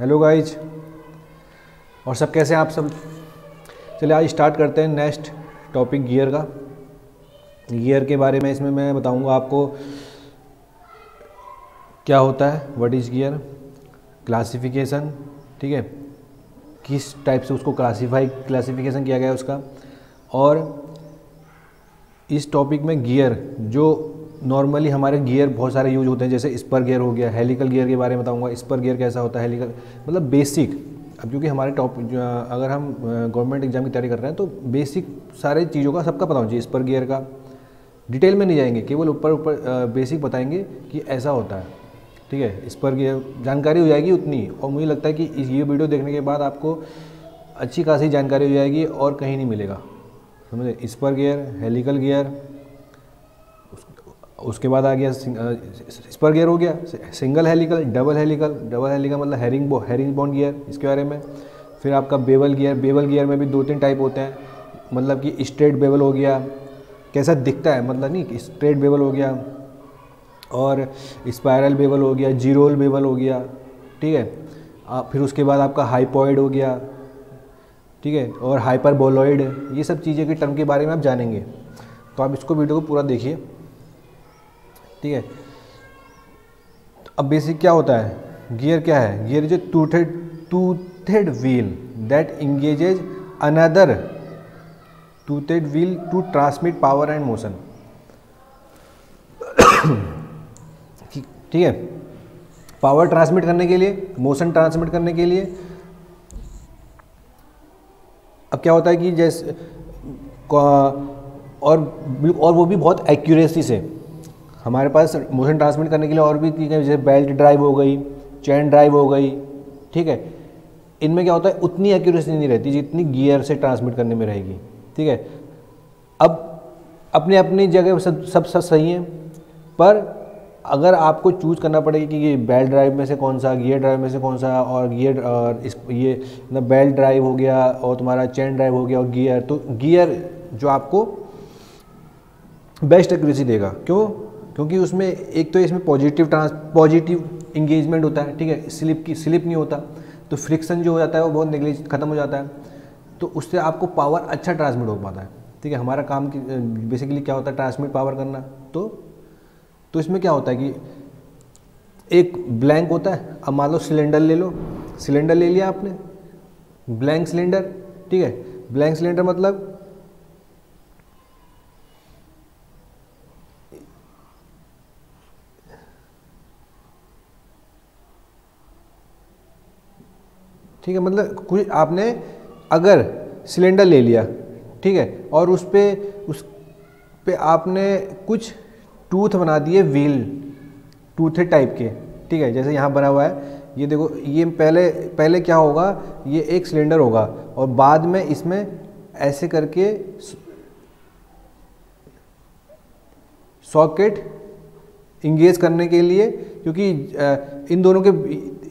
Hello guys और सब कैसे हैं आप सब? चलिए, आज स्टार्ट करते हैं नेक्स्ट टॉपिक गियर का। गियर के बारे में इसमें मैं बताऊँगा आपको क्या होता है व्हाट इज़ गियर क्लासिफिकेशन ठीक है? किस टाइप से उसको क्लासीफाई क्लासिफिकेशन किया गया है उसका। और इस टॉपिक में गियर जो नॉर्मली हमारे गियर बहुत सारे यूज़ होते हैं, जैसे स्पर गियर हो गया हेलिकल गियर के बारे में बताऊँगा। स्पर गियर कैसा होता है हेलिकल मतलब बेसिक अब क्योंकि हमारे टॉप अगर हम गवर्नमेंट एग्ज़ाम की तैयारी कर रहे हैं तो बेसिक सारे चीज़ों का सबका पता होना चाहिए स्पर गियर का। डिटेल में नहीं जाएँगे, केवल ऊपर ऊपर बेसिक बताएँगे कि ऐसा होता है। ठीक है? स्पर गियर जानकारी हो जाएगी उतनी, और मुझे लगता है कि इस, ये वीडियो देखने के बाद आपको अच्छी खासी जानकारी हो जाएगी और कहीं नहीं मिलेगा। समझे? स्पर गियर हेलिकल गियर उसके बाद आ गया स्पर गियर हो गया single helical, double helical double helical मतलब हेरिंग बो, हैरिंग बॉन्ड गियर, इसके बारे में। फिर आपका बेबल गियर बेबल गियर में भी दो तीन टाइप होते हैं मतलब कि स्ट्रेट बेबल हो गया, कैसा दिखता है मतलब नहीं स्ट्रेट बेबल हो गया, और स्पायरल बेबल हो गया, जीरोल बेबल हो गया, ठीक है। फिर उसके बाद आपका हाइपॉइड हो गया, ठीक है, और हाइपरबोलॉइड, ये सब चीज़ें के टर्म के बारे में आप जानेंगे। तो आप इसको वीडियो को पूरा देखिए। ठीक है। अब बेसिक क्या होता है? गियर क्या है? Gear is a toothed toothed wheel that engages another toothed wheel to transmit power and motion ठीक है। पावर ट्रांसमिट करने के लिए मोशन ट्रांसमिट करने के लिए, अब क्या होता है कि जैसे, और और वो भी बहुत एक्यूरेसी से। हमारे पास मोशन ट्रांसमिट करने के लिए और भी चीज़ें जैसे बेल्ट ड्राइव हो गई चैन ड्राइव हो गई, ठीक है? इनमें क्या होता है, उतनी एक्यूरेसी नहीं रहती जितनी गियर से ट्रांसमिट करने में रहेगी, ठीक है? अब अपने अपनी जगह सब सब सब सही है, पर अगर आपको चूज़ करना पड़ेगा कि ये बेल्ट ड्राइव में से कौन सा गियर ड्राइव में से कौन सा, और गियर और इस, ये मतलब बेल्ट ड्राइव हो गया, और तुम्हारा चैन ड्राइव हो गया, और गियर तो गियर जो आपको बेस्ट एक्यूरेसी देगा, क्यों? क्योंकि उसमें एक तो इसमें पॉजिटिव ट्रांस पॉजिटिव इंगेजमेंट होता है, ठीक है? स्लिप की स्लिप नहीं होता तो फ्रिक्शन जो हो जाता है वो बहुत निगलेज खत्म हो जाता है। तो उससे आपको पावर अच्छा ट्रांसमिट हो पाता है, ठीक है? हमारा काम बेसिकली क्या होता है? ट्रांसमिट पावर करना। तो तो इसमें क्या होता है कि एक ब्लैंक होता है, अब मान लो सिलेंडर ले लो। सिलेंडर ले लिया आपने ब्लैंक सिलेंडर ठीक है? ब्लैंक सिलेंडर मतलब ठीक है मतलब कुछ आपने अगर सिलेंडर ले लिया, ठीक है, और उस पर उस पे आपने कुछ टूथ बना दिए व्हील, टूथे टाइप के, ठीक है, जैसे यहाँ बना हुआ है, ये देखो, ये पहले पहले क्या होगा, ये एक सिलेंडर होगा, और बाद में इसमें ऐसे करके सॉकेट इंगेज करने के लिए, क्योंकि इन दोनों के,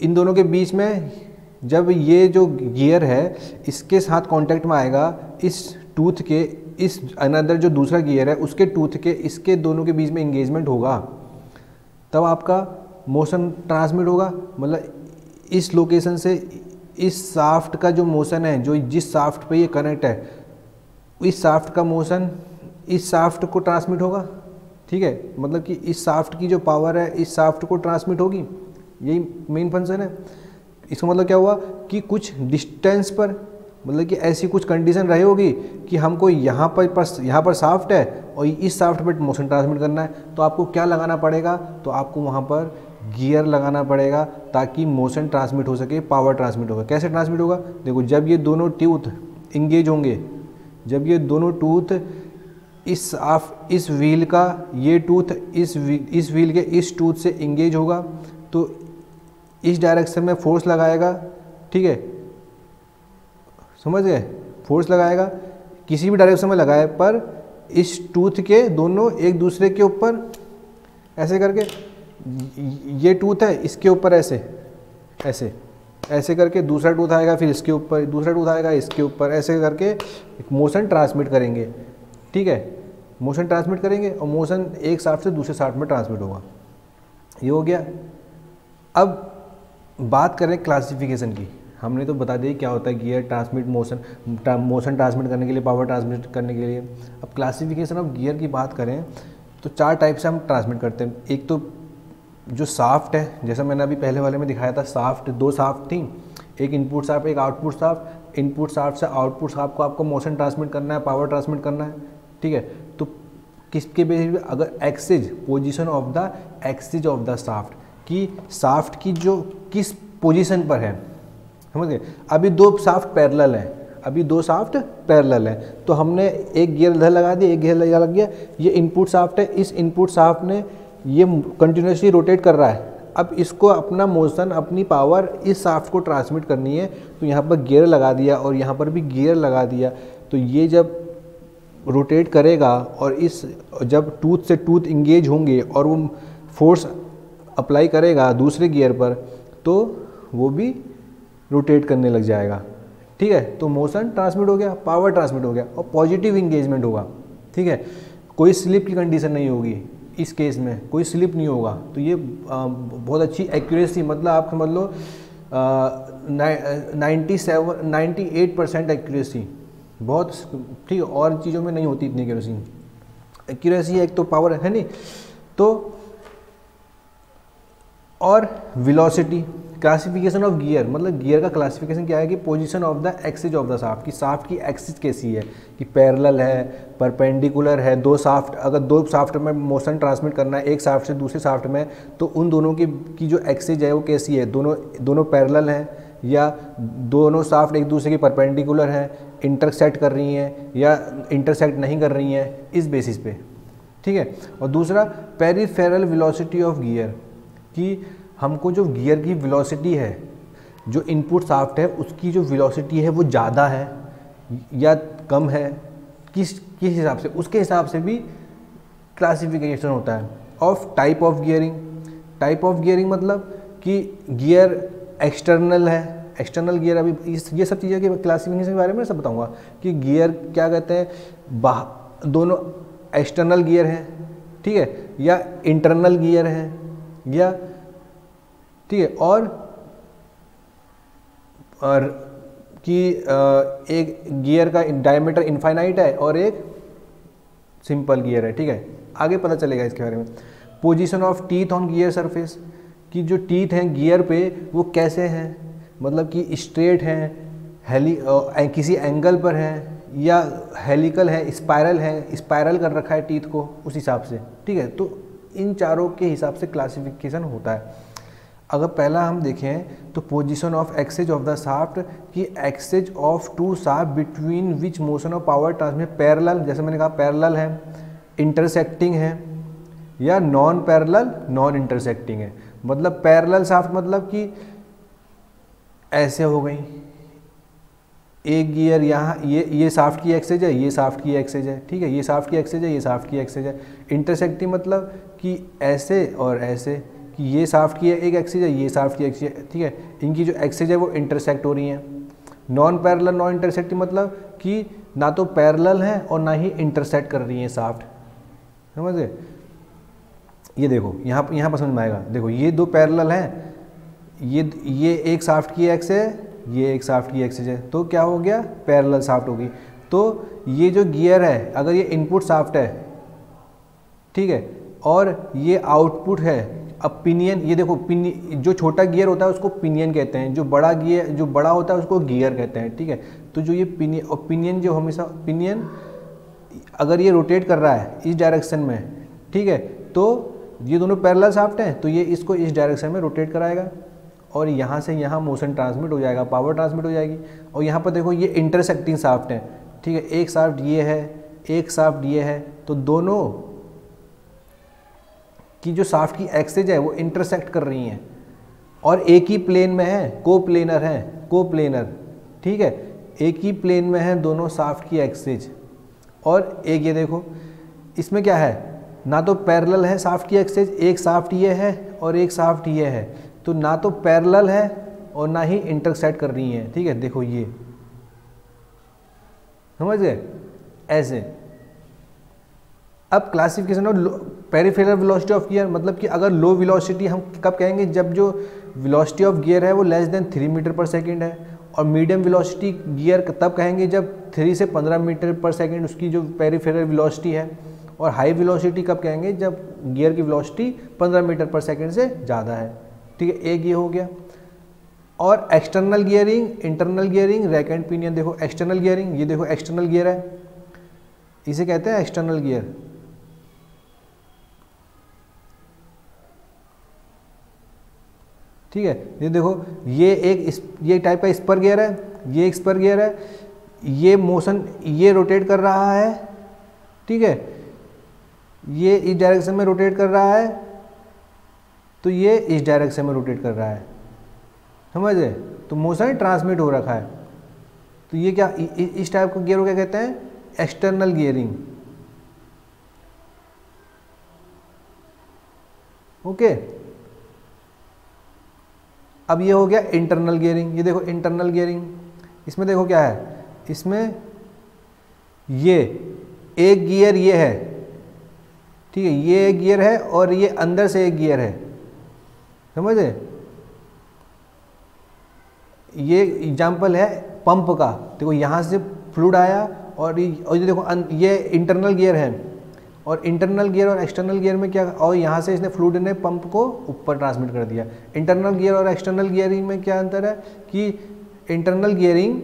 इन दोनों के बीच में जब ये जो गियर है, इसके साथ कांटेक्ट में आएगा, इस टूथ के, इस अनदर जो दूसरा गियर है, उसके टूथ के, इसके दोनों के बीच में इंगेजमेंट होगा। तब आपका मोशन ट्रांसमिट होगा। मतलब इस लोकेशन से, इस साफ्ट का जो मोशन है, जो जिस साफ्ट पे ये कनेक्ट है, इस साफ्ट का मोशन इस साफ्ट को ट्रांसमिट होगा। ठीक है? मतलब कि इस साफ्ट की जो पावर है, इस साफ्ट को ट्रांसमिट होगी। यही मेन फ़ंक्शन है। इसका मतलब क्या हुआ कि कुछ डिस्टेंस पर मतलब कि ऐसी कुछ कंडीशन रही होगी कि हमको यहाँ पर पर, यहाँ पर साफ्ट है और इस साफ्ट पर मोशन ट्रांसमिट करना है। तो आपको क्या लगाना पड़ेगा? तो आपको वहाँ पर गियर लगाना पड़ेगा ताकि मोशन ट्रांसमिट हो सके पावर ट्रांसमिट होगा। कैसे ट्रांसमिट होगा? देखो, जब ये दोनों ट्यूथ इंगेज होंगे, जब ये दोनों टूथ इस आफ इस व्हील का, ये टूथ इस इस व्हील के इस टूथ से इंगेज होगा तो इस डायरेक्शन में फोर्स लगाएगा, ठीक है? समझ गए? फोर्स लगाएगा, किसी भी डायरेक्शन में लगाए, पर इस टूथ के दोनों एक दूसरे के ऊपर, ऐसे करके, ये टूथ है इसके ऊपर ऐसे ऐसे ऐसे करके दूसरा टूथ आएगा फिर इसके ऊपर, दूसरा टूथ आएगा इसके ऊपर, ऐसे करके एक मोशन ट्रांसमिट करेंगे, ठीक है? मोशन ट्रांसमिट करेंगे और मोशन एक साफ्ट से दूसरे साफ्ट में ट्रांसमिट होगा। ये हो गया। अब बात करें क्लासिफिकेशन की। हमने तो बता दिया क्या होता है gear transmit motion motion transmit करने के लिए पावर ट्रांसमिट करने के लिए। अब क्लासिफिकेशन ऑफ़ गियर की बात करें तो चार टाइप से हम ट्रांसमिट करते हैं। एक तो जो साफ्ट है, जैसा मैंने अभी पहले वाले में दिखाया था साफ्ट दो साफ्ट थी। एक इनपुट साफ़ एक आउटपुट साफ्ट इनपुट साफ्ट से आउटपुट साफ़ को आपको मोशन ट्रांसमिट करना है पावर ट्रांसमिट करना है, ठीक है? तो किसके बेसिस अगर axes position of the axes of the shaft कि साफ्ट की जो किस पोजीशन पर है। समझ गए? अभी दो साफ्ट पैरेलल हैं। अभी दो साफ्ट पैरेलल हैं। तो हमने एक गियर इधर लगा दिया, एक गियर लग गया ये इनपुट साफ्ट है। इस इनपुट साफ्ट ने ये कंटिन्यूसली रोटेट कर रहा है। अब इसको अपना मोशन अपनी पावर इस साफ्ट को ट्रांसमिट करनी है। तो यहाँ पर गियर लगा दिया और यहाँ पर भी गियर लगा दिया। तो ये जब रोटेट करेगा और इस, जब टूथ से टूथ इंगेज होंगे और वो फोर्स अप्लाई करेगा दूसरे गियर पर तो वो भी रोटेट करने लग जाएगा। ठीक है? तो मोशन ट्रांसमिट हो गया पावर ट्रांसमिट हो गया और पॉजिटिव इंगेजमेंट होगा। ठीक है? कोई स्लिप की कंडीशन नहीं होगी इस केस में, कोई स्लिप नहीं होगा। तो ये बहुत अच्छी एक्यूरेसी मतलब आप समझ लो ninety seven ninety eight percent accuracy बहुत ठीक है, और चीज़ों में नहीं होती इतनी एक्यूरेसी एक्यूरेसी एक तो पावर है नहीं। तो और विलोसिटी क्लासिफिकेशन ऑफ़ गियर मतलब गियर का क्लासिफिकेशन क्या है कि position of the axes of the shaft कि साफ्ट की एक्सिज कैसी है, कि पैरेलल है परपेंडिकुलर है, दो साफ्ट अगर दो साफ्ट में मोशन ट्रांसमिट करना है, एक साफ्ट से दूसरे साफ्ट में तो उन दोनों की की जो एक्सिज है वो कैसी है? दोनों दोनों पैरेलल हैं, या दोनों साफ्ट एक दूसरे की परपेंडिकुलर हैं इंटरसेक्ट कर रही हैं, या इंटरसेक्ट नहीं कर रही हैं, इस बेसिस पे। ठीक है? और दूसरा पेरीफेरल वेलोसिटी ऑफ़ गियर कि हमको जो गियर की वेलोसिटी है, जो इनपुट साफ्ट है, उसकी जो वेलोसिटी है वो ज़्यादा है या कम है? किस किस हिसाब से? उसके हिसाब से भी क्लासिफिकेशन होता है of type of gearing type of gearing मतलब कि गियर एक्सटर्नल है। एक्सटर्नल गियर अभी ये सब चीज़ें के क्लासिफिकेशन के बारे में सब बताऊँगा कि गियर क्या कहते हैं? दोनों एक्सटर्नल गियर हैं, ठीक है? या इंटरनल गियर हैं। या ठीक है, और और कि एक गियर का डायमीटर इनफाइनाइट है और एक सिंपल गियर है, ठीक है? आगे पता चलेगा इसके बारे में। Position of teeth on gear surface कि जो टीथ हैं गियर पे, वो कैसे हैं? मतलब कि स्ट्रेट हैं हेली किसी एंगल पर हैं, या हेलिकल है स्पायरल है स्पायरल कर रखा है टीथ को, उस हिसाब से, ठीक है? तो इन चारों के हिसाब से क्लासिफिकेशन होता है। अगर पहला हम देखें तो position of axes of the shaft कि axes of two shaft between which motion of power transmit parallel जैसे मैंने कहा पैरेलल है इंटरसेक्टिंग है, या नॉन पैरेलल नॉन इंटरसेक्टिंग है। मतलब पैरेलल साफ्ट मतलब कि ऐसे हो गई। एक गियर यहाँ, ये ये साफ्ट की एक्सेज है, ये साफ्ट की एक्सेज है। ठीक है, ये साफ्ट की एक्सेज है, ये साफ्ट की एक्सेज है। इंटरसेक्टिंग मतलब कि ऐसे और ऐसे कि ये साफ्ट की है एक एक्सिज है, ये साफ्ट की एक्सिज है, ठीक है? इनकी जो एक्सिज है वो इंटरसेक्ट हो रही हैं। नॉन पैरेलल नॉन इंटरसेक्टिंग मतलब कि ना तो पैरेलल है और ना ही इंटरसेक्ट कर रही हैं साफ्ट समझ गए? ये देखो, यहाँ यहाँ समझ में आएगा। देखो, ये दो पैरेलल हैं, ये ये एक साफ्ट की एक्स है, ये एक साफ्ट की एक्सिज है। तो क्या हो गया? पैरेलल साफ्ट होगी तो ये जो गियर है, अगर ये इनपुट साफ्ट है, ठीक है? और ये आउटपुट है अब पिनियन ये देखो पिनियन जो छोटा गियर होता है उसको पिनियन कहते हैं, जो बड़ा गियर जो बड़ा होता है उसको गियर कहते हैं, ठीक है? तो जो ये पिनियन और पिनियन जो हमेशा पिनियन अगर ये रोटेट कर रहा है इस डायरेक्शन में, ठीक है? तो ये दोनों पैरेलल साफ्ट हैं तो ये इसको इस डायरेक्शन में रोटेट कराएगा और यहाँ से यहाँ मोशन ट्रांसमिट हो जाएगा पावर ट्रांसमिट हो जाएगी और यहाँ पर देखो ये इंटरसेक्टिंग साफ्ट है, ठीक है? एक साफ्ट ये है, एक साफ्ट ये है तो दोनों की जो साफ्ट की एक्सेज है वो इंटरसेक्ट कर रही हैं। और एक ही प्लेन में है को प्लेनर है को प्लेनर ठीक है? एक ही प्लेन में है दोनों साफ्ट की एक्सेज। और एक ये देखो, इसमें क्या है? ना तो पैरेलल है साफ्ट की एक्सेज, एक साफ्ट ये है और एक साफ्ट ये है। तो ना तो पैरेलल है और ना ही इंटरसेक्ट कर रही हैं, ठीक है? देखो ये। समझ गए? ऐसे। अब classification of peripheral velocity of gear मतलब कि अगर लो वेलोसिटी हम कब कहेंगे? जब जो वेलोसिटी ऑफ़ गियर है, वो less than three metre per second है। और मीडियम वेलोसिटी गियर तब कहेंगे जब थ्री से पंद्रह मीटर पर सेकेंड उसकी जो पेरीफेरल वेलोसिटी है। और हाई वेलोसिटी कब कहेंगे? जब गियर की वेलोसिटी पंद्रह मीटर पर सेकेंड से ज़्यादा है। ठीक है? एक ये हो गया। और external gearing internal gearing rack and pinion देखो। एक्सटर्नल गियरिंग ये देखो एक्सटर्नल गियर है। इसे कहते हैं एक्सटर्नल गियर ठीक है? ये देखो, ये एक ये टाइप का स्पर गियर है, ये एक स्पर गियर है, ये मोशन ये रोटेट कर रहा है, ठीक है? ये इस डायरेक्शन में रोटेट कर रहा है तो ये इस डायरेक्शन में रोटेट कर रहा है। समझ तो मोशन ट्रांसमिट हो रखा है। तो ये क्या इस टाइप का गियर को क्या कहते हैं? एक्सटर्नल गियरिंग ओके अब ये हो गया इंटरनल गियरिंग ये देखो इंटरनल गियरिंग इसमें देखो क्या है? इसमें ये एक गियर ये है, ठीक है, ये एक गियर है और ये अंदर से एक गियर है, समझे ये एग्ज़ाम्पल है पंप का, देखो यहाँ से फ्लूड आया और ये और ये देखो, ये इंटरनल गियर है। और इंटरनल गियर और एक्सटर्नल गियर में क्या और यहाँ से इसने फ्लूड ने पंप को ऊपर ट्रांसमिट कर दिया। इंटरनल गियर और एक्सटर्नल गियरिंग में क्या अंतर है? कि इंटरनल गियरिंग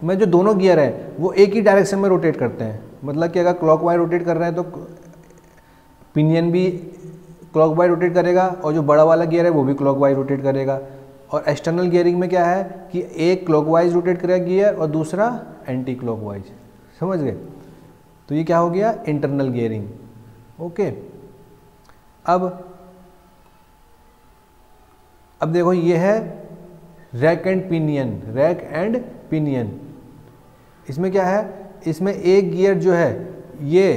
में जो दोनों गियर है, वो एक ही डायरेक्शन में रोटेट करते हैं। मतलब कि अगर क्लॉक वाइज रोटेट कर रहे हैं तो पिनियन भी क्लॉक रोटेट करेगा और जो बड़ा वाला गियर है, वो भी क्लॉक वाइज रोटेट करेगा। और एक्सटर्नल गियरिंग में क्या है कि एक क्लॉक वाइज रोटेट करेगा गियर और दूसरा एंटी क्लॉक वाइज समझ गए? तो ये क्या हो गया? इंटरनल गियरिंग ओके अब अब देखो, ये है rack and pinion rack and pinion इसमें क्या है? इसमें एक गियर जो है, ये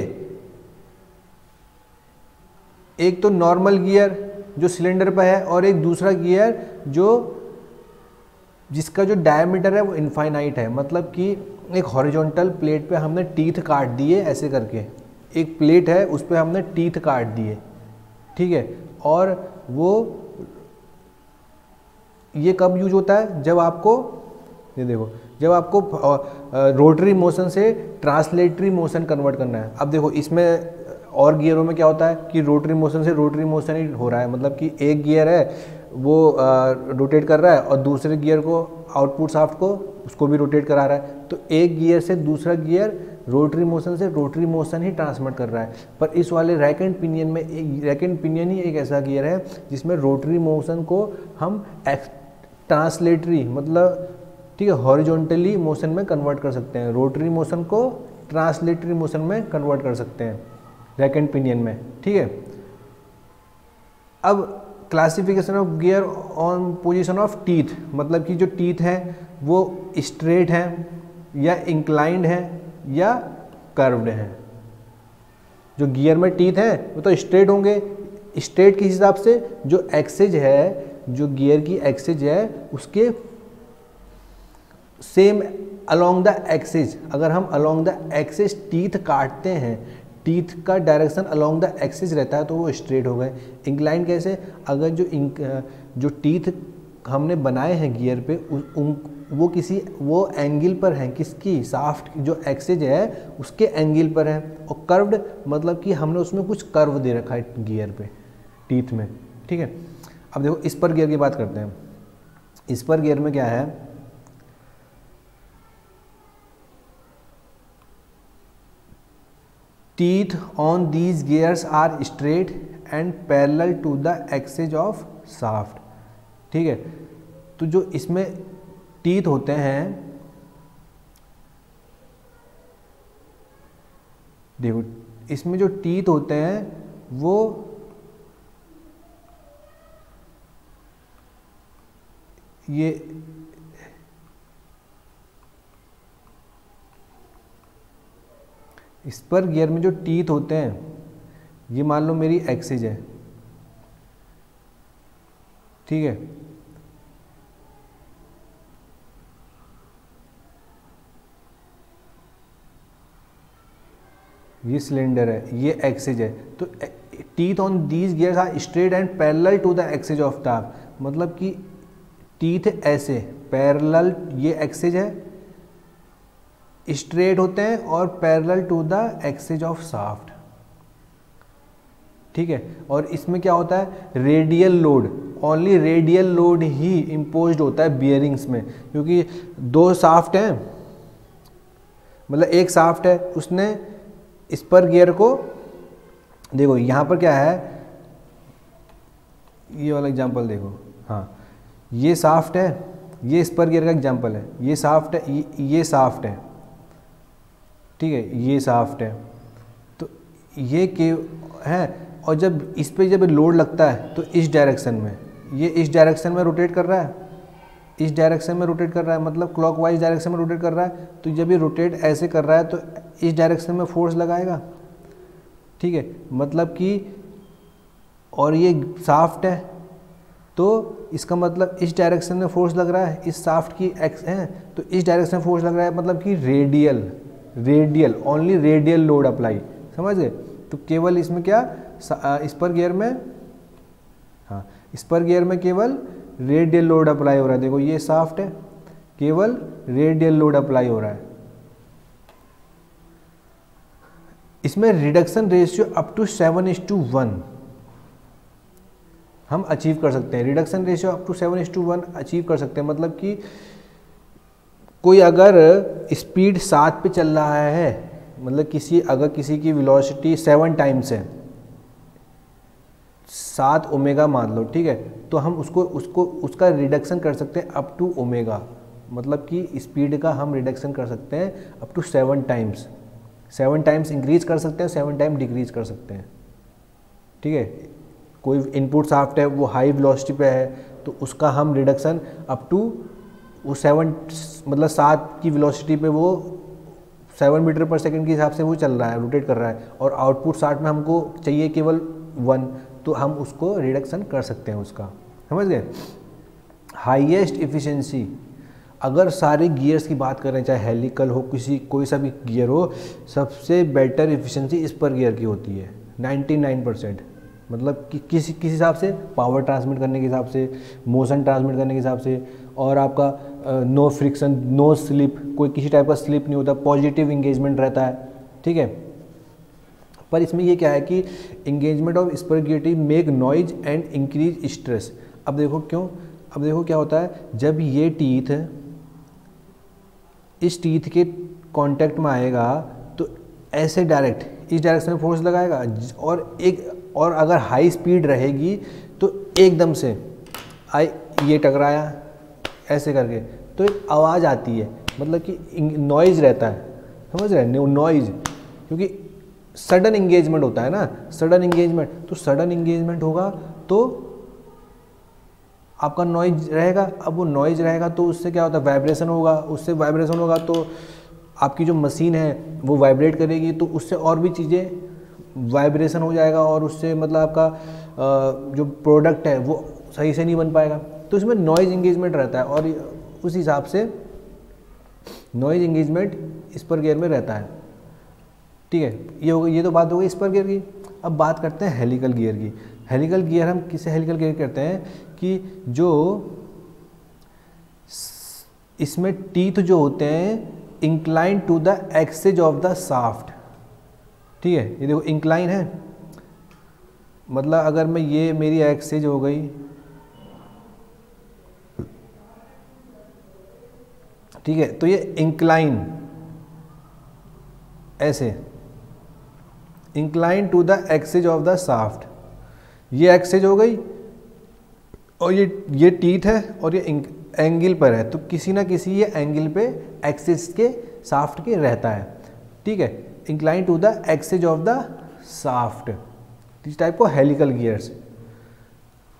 एक तो नॉर्मल गियर जो सिलेंडर पर है और एक दूसरा गियर जो, जिसका जो डायमीटर है वो इनफाइनाइट है। मतलब कि एक हॉरिजॉन्टल प्लेट पे हमने टीथ काट दिए ऐसे करके। एक प्लेट है, उस पर हमने टीथ काट दिए। ठीक है? और वो, ये कब यूज़ होता है? जब आपको, ये देखो, जब आपको रोटरी मोशन से ट्रांसलेटरी मोशन कन्वर्ट करना है। अब देखो, इसमें और गियरों में क्या होता है कि रोटरी मोशन से रोटरी मोशन ही हो रहा है। मतलब कि एक गियर है, वो रोटेट कर रहा है और दूसरे गियर को आउटपुट साफ्ट को, उसको भी रोटेट करा रहा है। तो एक गियर से दूसरा गियर रोटरी मोशन से रोटरी मोशन ही ट्रांसमिट कर रहा है। पर इस वाले रैक एंड पिनियन में एक रैक एंड पिनियन ही एक ऐसा गियर है, जिसमें रोटरी मोशन को हम ट्रांसलेटरी मतलब ठीक है हॉरिजॉन्टली मोशन में कन्वर्ट कर सकते हैं। रोटरी मोशन को ट्रांसलेटरी मोशन में कन्वर्ट कर सकते हैं रैक एंड पिनियन में, ठीक है। अब classification of gear on position of teeth मतलब कि जो टीथ हैं, वो स्ट्रेट हैं या इंक्लाइंड हैं या कर्व्ड हैं। जो गियर में टीथ हैं वो तो स्ट्रेट होंगे। स्ट्रेट के हिसाब से जो एक्सेज है जो गियर की एक्सेज है उसके सेम अलोंग द एक्सेज अगर हम अलोंग द एक्सेज टीथ काटते हैं टीथ का डायरेक्शन अलोंग द एक्सिस रहता है तो वो स्ट्रेट हो गए। इंक्लाइन कैसे? अगर जो इंक, जो टीथ हमने बनाए हैं गियर पे उन वो किसी, वो एंगल पर हैं, किसकी? साफ्ट जो एक्सेज है, उसके एंगल पर है। और कर्व्ड मतलब कि हमने उसमें कुछ कर्व दे रखा है गियर पे टीथ में, ठीक है? अब देखो, इस पर गियर की बात करते हैं। इस पर गियर में क्या है? Teeth on these gears are straight and parallel to the axes of shaft ठीक है? तो जो इसमें टीथ होते हैं। देखो, इसमें जो टीथ होते हैं, वो ये स्पर गियर में जो टीथ होते हैं, ये मान लो मेरी एक्सिज है। ठीक है? ये सिलेंडर है, ये एक्सेज है। तो teeth on these gears are straight and parallel to the axes of top मतलब कि टीथ ऐसे पैरेलल ये एक्सेज है स्ट्रेट होते हैं और parallel to the axes of shaft ठीक है? और इसमें क्या होता है? Radial load only radial load ही इम्पोज होता है बियरिंग्स में। क्योंकि दो साफ्ट हैं। मतलब एक साफ्ट है, उसने इस पर गियर को देखो यहाँ पर क्या है ये वाला एग्जांपल देखो। हाँ ये साफ्ट है ये स्पर गियर का एग्जांपल है ये साफ्ट है ये, ये साफ्ट है ठीक है ये साफ्ट है। तो ये के है और जब इस पर जब लोड लगता है तो इस डायरेक्शन में ये इस डायरेक्शन में रोटेट कर रहा है। इस डायरेक्शन में रोटेट कर रहा है मतलब क्लॉकवाइज डायरेक्शन में रोटेट कर रहा है तो जब ये रोटेट ऐसे कर रहा है तो इस डायरेक्शन में फोर्स लगाएगा। ठीक है? मतलब कि, और ये साफ्ट है तो इसका मतलब इस डायरेक्शन में फोर्स लग रहा है, इस साफ्ट की एक्स है तो इस डायरेक्शन में फोर्स लग रहा है मतलब कि radial radial only radial load apply समझ गए? तो केवल इसमें क्या? इस पर गियर में हाँ इस पर गियर में केवल रेडियल लोड अप्लाई हो रहा है। देखो, ये साफ्ट है, केवल रेडियल लोड अप्लाई हो रहा है। इसमें reduction ratio up to seven is to one हम अचीव कर सकते हैं। Reduction ratio up to seven is to one achieve कर सकते हैं। मतलब कि कोई अगर स्पीड सात पे चल रहा है मतलब किसी, अगर किसी की वेलोसिटी सेवन टाइम्स है सात ओमेगा मान लो, ठीक है? तो हम उसको उसको, उसका रिडक्शन कर सकते हैं अप टू ओमेगा मतलब कि स्पीड का हम रिडक्शन कर सकते हैं up to seven times seven times increase कर सकते हैं सेवन टाइम डिक्रीज कर सकते हैं। ठीक है? कोई इनपुट साफ्ट है, वो हाई वेलोसिटी पे है तो उसका हम रिडक्शन अप टू वो सेवन मतलब सात की वेलोसिटी पे वो सेवन मीटर पर सेकंड के हिसाब से वो चल रहा है रोटेट कर रहा है। और आउटपुट साठ में हमको चाहिए केवल वन तो हम उसको रिडक्शन कर सकते हैं उसका। समझ गए? हाईएस्ट इफ़िशेंसी अगर सारे गियर्स की बात करें, चाहे हेलिकल हो, किसी, कोई सा भी गियर हो, सबसे बेटर इफ़िशेंसी इस पर गियर की होती है। 99 परसेंट मतलब कि किसी, किस हिसाब से पावर ट्रांसमिट करने के हिसाब से मोशन ट्रांसमिट करने के हिसाब से, और आपका नो फ्रिक्शन नो स्लिप कोई किसी टाइप का स्लिप नहीं होता पॉजिटिव इंगेजमेंट रहता है। ठीक है? पर इसमें ये क्या है कि engagement of spur gear make noise and increase stress अब देखो क्यों? अब देखो क्या होता है? जब ये टीथ इस टीथ के कांटेक्ट में आएगा तो ऐसे डायरेक्ट इस डायरेक्शन में फोर्स लगाएगा। और एक, और अगर हाई स्पीड रहेगी तो एकदम से, आई, ये टकराया, ऐसे करके। तो एक आवाज़ आती है मतलब कि नॉइज़ रहता है। समझ रहे हैं? नॉइज़ क्योंकि सडन इंगेजमेंट होता है ना, सडन इंगेजमेंट तो सडन इंगेजमेंट होगा तो आपका नॉइज़ रहेगा। अब वो नॉइज़ रहेगा तो उससे क्या होता है? वाइब्रेशन होगा। उससे वाइब्रेशन होगा तो आपकी जो मशीन है, वो वाइब्रेट करेगी। तो उससे और भी चीज़ें वाइब्रेशन हो जाएगा और उससे मतलब आपका जो प्रोडक्ट है, वो सही से नहीं बन पाएगा। तो इसमें नॉइज़ इंगेजमेंट रहता है और उस हिसाब से नॉइज़ इंगेजमेंट इस पर गेयर में रहता है। ठीक है, ये हो ये तो बात हो गई स्पर गियर की अब बात करते हैं हेलिकल गियर की। हेलिकल गियर हम किसे हेलिकल गियर करते हैं? कि जो इसमें टीथ जो होते हैं incline to the axes of the shaft ठीक है, ये देखो इंक्लाइन है। मतलब अगर मैं ये मेरी एक्सेज हो गई, ठीक है तो ये इंक्लाइन ऐसे। Incline to the axes of the shaft ये एक्सेज हो गई और ये ये टीथ है और ये एंगल पर है। तो किसी ना किसी ये एंगल पे एक्सेज के साफ्ट के रहता है। ठीक है? Incline to the axes of the shaft इस टाइप को हेलिकल गियर्स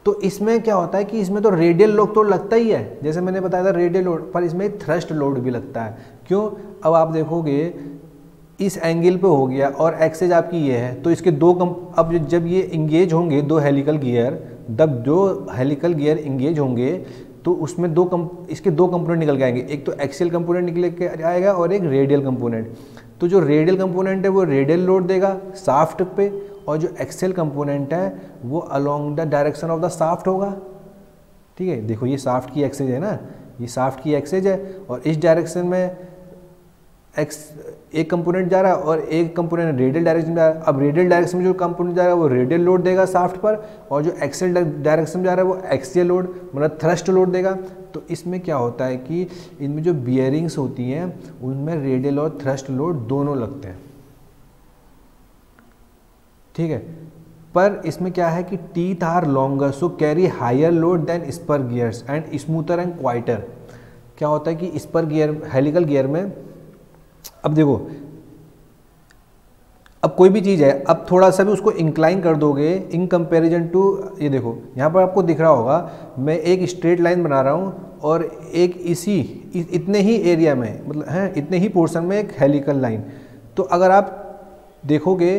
तो इसमें क्या होता है कि इसमें तो रेडियल लोड तो लगता ही है। जैसे मैंने बताया था रेडियल लोड पर इसमें थ्रस्ट लोड भी लगता है। क्यों? अब आप देखोगे इस एंगल पे हो गया और एक्सेज आपकी ये है तो इसके दो कम, अब जब ये इंगेज होंगे दो हेलिकल गियर जब दो हेलिकल गियर इंगेज होंगे तो उसमें दो कम, इसके दो कंपोनेंट निकल के आएँगे। एक तो एक्सेल कंपोनेंट निकल के आएगा और एक रेडियल कंपोनेंट तो जो रेडियल कंपोनेंट है, वो रेडियल लोड देगा साफ्ट पे, और जो एक्सेल कंपोनेंट है, वो along the direction of the shaft होगा। ठीक है? देखो, ये साफ्ट की एक्सेज है ना? ये साफ्ट की एक्सेज है, और इस डायरेक्शन में एक्स एक कंपोनेंट जा रहा है और एक कंपोनेंट रेडियल डायरेक्शन में जा रहा है। अब रेडियल डायरेक्शन में जो कंपोनेंट जा रहा है, वो रेडियल लोड देगा साफ्ट पर और जो एक्सेल डायरेक्शन में जा रहा है, वो एक्सियल लोड मतलब थ्रस्ट लोड देगा। तो इसमें क्या होता है कि इनमें जो बियरिंग्स होती हैं, उनमें रेडियल और थ्रस्ट लोड दोनों लगते हैं। ठीक है? पर इसमें क्या है कि teeth are longer so carry higher load than spur gears and smoother and quieter क्या होता है कि स्पर गियर हेलिकल गियर में अब देखो, अब कोई भी चीज़ है, अब थोड़ा सा भी उसको इंक्लाइन कर दोगे इन कंपैरिजन टू ये देखो, यहाँ पर आपको दिख रहा होगा, मैं एक स्ट्रेट लाइन बना रहा हूँ और एक इसी इतने ही एरिया में मतलब हैं, इतने ही पोर्शन में एक हेलिकल लाइन तो अगर आप देखोगे,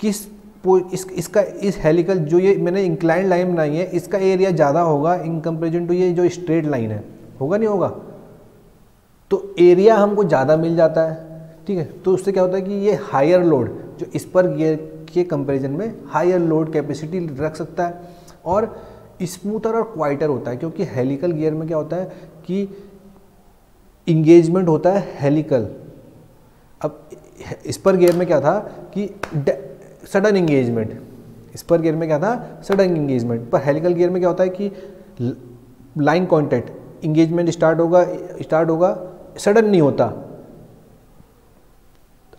किस इस, इसका, इस हेलिकल जो ये मैंने इंक्लाइन लाइन बनाई है, इसका एरिया ज़्यादा होगा इन कंपेरिजन टू ये जो स्ट्रेट लाइन है। होगा नहीं होगा? तो एरिया हमको ज़्यादा मिल जाता है, ठीक है? तो उससे क्या होता है कि ये हायर लोड जो इस पर गियर के कंपैरिजन में हायर लोड कैपेसिटी रख सकता है और स्मूथर और क्वाइटर होता है, क्योंकि हेलिकल गियर में क्या होता है कि इंगेजमेंट होता है हेलिकल अब इस पर गियर में क्या था कि सडन इंगेजमेंट इस पर गियर में क्या था? सडन इंगेजमेंट पर हेलिकल गियर में क्या होता है कि लाइन कॉन्टेक्ट इंगेजमेंट स्टार्ट होगा स्टार्ट होगा सडन नहीं होता।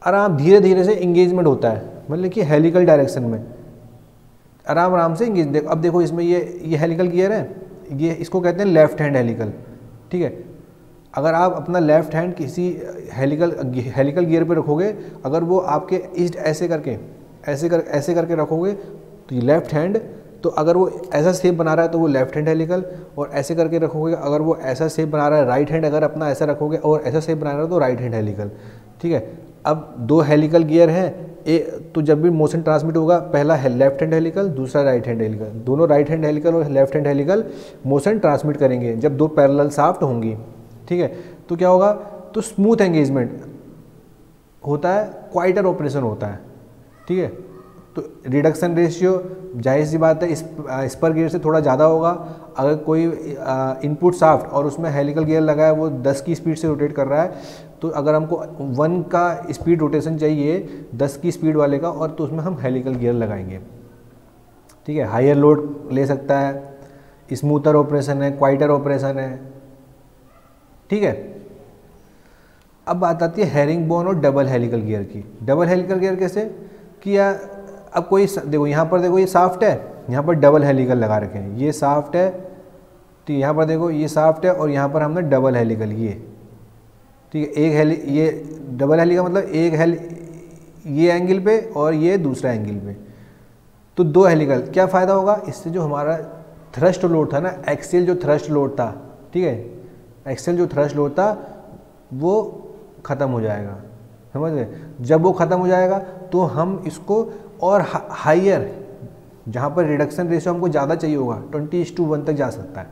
आराम धीरे धीरे से इंगेजमेंट होता है। मतलब कि हेलिकल डायरेक्शन में। आराम आराम से इंगेज देखो अब देखो इसमें ये ये हेलिकल गियर है। ये इसको कहते हैं लेफ़्ट हैंड हेलिकल ठीक है? अगर आप अपना लेफ़्ट हैंड किसी हेलिकल हेलिकल गियर पे रखोगे, अगर वो आपके ईस्ट ऐसे करके, ऐसे कर ऐसे करके रखोगे तो ये लेफ़्ट हैंड तो अगर वो ऐसा सेप बना रहा है तो वो लेफ़्ट हैंड हेलिकल और ऐसे करके रखोगे, अगर वो ऐसा सेप बना रहा है राइट हैंड अगर अपना ऐसा रखोगे और ऐसा सेप बना रहा है तो राइट हैंड हेलिकल ठीक है? अब दो हेलिकल गियर हैं, ए तो जब भी मोशन ट्रांसमिट होगा, पहला है लेफ़्ट हैंड हेलिकल दूसरा राइट हैंड हेलिकल दोनों राइट हैंड हेलिकल और left hand helical motion transmit करेंगे, जब दो पैरेलल साफ्ट होंगी, ठीक है? तो क्या होगा? तो स्मूथ एंगेजमेंट होता है क्वाइटर ऑपरेशन होता है, ठीक है? तो रिडक्शन रेशियो ज़ाहिर सी बात है, इस स्पर गियर से थोड़ा ज़्यादा होगा। अगर कोई इनपुट साफ्ट और उसमें हेलिकल गियर लगा है, वो 10 की स्पीड से रोटेट कर रहा है तो अगर हमको वन का स्पीड रोटेशन चाहिए 10 की स्पीड वाले का, और तो उसमें हम हेलिकल गियर लगाएँगे। ठीक है हायर लोड ले सकता है स्मूथर ऑपरेशन है क्वाइटर ऑपरेशन है। ठीक है? अब बात आती है हेरिंग बोन और डबल हेलिकल गियर की। डबल हेलिकल गियर कैसे? कि या अब कोई देखो यहाँ पर देखो ये साफ्ट है, यहाँ पर डबल हेलिकल लगा रखे हैं। ये साफ्ट है तो यहाँ पर देखो ये साफ्ट है और यहाँ पर हमने डबल हेलिकल ये। ठीक है, एक हेली ये डबल हेली का मतलब एक हेली ये एंगल पे और ये दूसरा एंगल पे। तो दो हेलिकल क्या फ़ायदा होगा? इससे जो हमारा थ्रस्ट लोड था ना एक्सेल जो थ्रस्ट लोड था, ठीक है? एक्सेल जो थ्रस्ट लोड था, वो ख़त्म हो जाएगा। समझ गए जब वो ख़त्म हो जाएगा तो हम इसको और हाइयर जहाँ पर रिडक्शन रेशियो हमको ज़्यादा चाहिए होगा ट्वेंटी टू वन तक जा सकता है।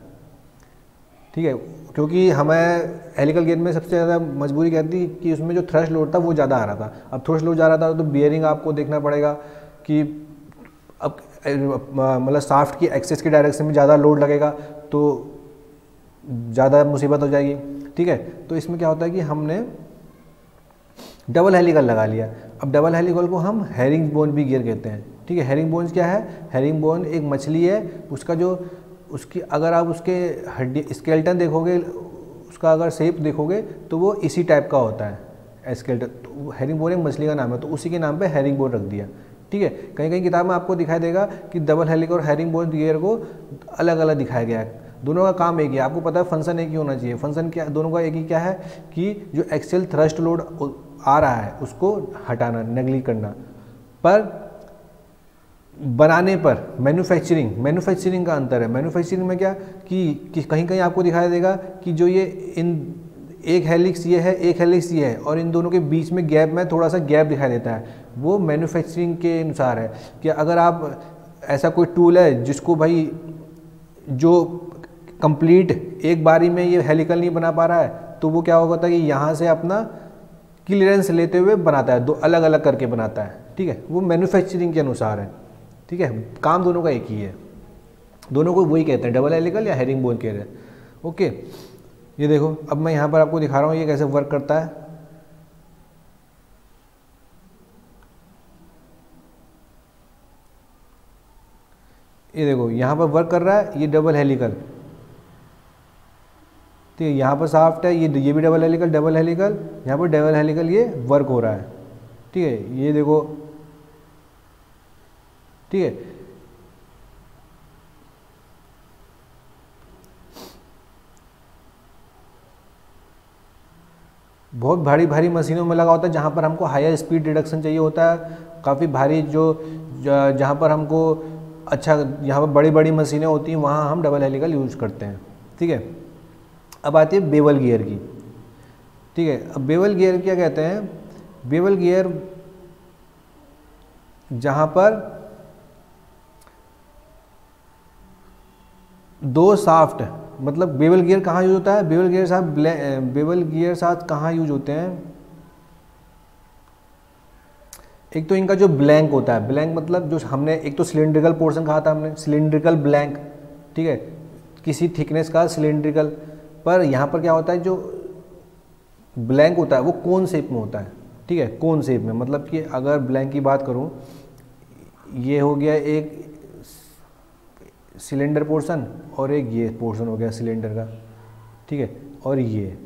ठीक है? क्योंकि हमें हेलिकल गेयर में सबसे ज़्यादा मजबूरी कहती कि उसमें जो थ्रश लोड था वो ज़्यादा आ रहा था। अब थ्रश लोड जा रहा था तो बियरिंग आपको देखना पड़ेगा कि अब मतलब साफ्ट की एक्सेस के डायरेक्शन में ज़्यादा लोड लगेगा तो ज़्यादा मुसीबत हो जाएगी। ठीक है? तो इसमें क्या होता है कि हमने डबल हेलिकल लगा लिया। अब डबल हेलिकल को हम हेरिंग बोन भी गियर कहते हैं। ठीक है हेरिंग बोन्स क्या है? हेरिंग बोन एक मछली है, उसका जो, उसकी, अगर आप उसके हड्डी स्केल्टन देखोगे, उसका अगर शेप देखोगे तो वो इसी टाइप का होता है। स्केल्टन तो हेरिंग बोन एक मछली का नाम है तो उसी के नाम पे हेरिंग बोन रख दिया। ठीक है कहीं कहीं किताब में आपको दिखाई देगा कि डबल हेलिक और हेरिंग बोन गियर को अलग अलग दिखाया गया है। दोनों का काम एक ही आपको पता है फ़ंक्शन एक ही होना चाहिए। फ़ंक्शन क्या दोनों का एक ही क्या है कि जो एक्सेल थ्रस्ट लोड आ रहा है उसको हटाना नेगली करना। पर बनाने पर मैन्युफैक्चरिंग मैन्युफैक्चरिंग का अंतर है। मैन्युफैक्चरिंग में क्या कि, कि कहीं कहीं आपको दिखाई देगा कि जो ये इन एक हेलिक्स ये है एक हेलिक्स ये है और इन दोनों के बीच में गैप में थोड़ा सा गैप दिखाई देता है। वो मैन्युफैक्चरिंग के अनुसार है कि अगर आप ऐसा कोई टूल है जिसको भाई जो कंप्लीट एक बारी में ये हेलिकल नहीं बना पा रहा है तो वो क्या होगा था कि यहाँ से अपना क्लियरेंस लेते हुए बनाता है, दो अलग अलग करके बनाता है, ठीक है? वो मैन्युफैक्चरिंग के अनुसार है, ठीक है? काम दोनों का एक ही है। दोनों को वही कहते हैं डबल हेलिकल या हेरिंग बोन कह रहे हैं। ओके ये देखो, अब मैं यहाँ पर आपको दिखा रहा हूँ ये कैसे वर्क करता है। ये देखो, यहाँ पर वर्क कर रहा है, ये डबल हेलिकल है यहाँ पर साफ्ट है, ये ये भी डबल हेलिकल डबल हेलिकल यहाँ पर डबल हेलिकल ये वर्क हो रहा है। ठीक है, ये देखो। ठीक है। बहुत भारी भारी मशीनों में लगा होता है, जहाँ पर हमको हायर स्पीड डिडक्शन चाहिए होता है। काफ़ी भारी जो जहाँ पर हमको अच्छा यहाँ पर बड़ी बड़ी मशीनें होती हैं, वहाँ हम डबल हेलिकल यूज़ करते हैं। ठीक है। अब आती है बेवल गियर की। ठीक है, अब बेवल गियर क्या कहते हैं? बेवल गियर जहाँ पर दो साफ्ट मतलब बेवल गियर कहाँ यूज़ होता है? बेवल गियर साथ बेवल गियर साथ कहाँ यूज़ होते हैं? एक तो इनका जो ब्लैंक होता है, ब्लैंक मतलब जो हमने, एक तो सिलेंड्रिकल पोर्शन कहा था हमने, सिलेंड्रिकल ब्लैंक। ठीक है, किसी थिकनेस का सिलेंड्रिकल पर यहाँ पर क्या होता है, जो ब्लैंक होता है, वो कौन सेप में होता है। ठीक है? कौन सेप में। मतलब कि अगर ब्लैंक की बात करूँ, ये हो गया एक सिलेंडर पोर्शन और एक ये पोर्शन हो गया सिलेंडर का। ठीक है? और ये।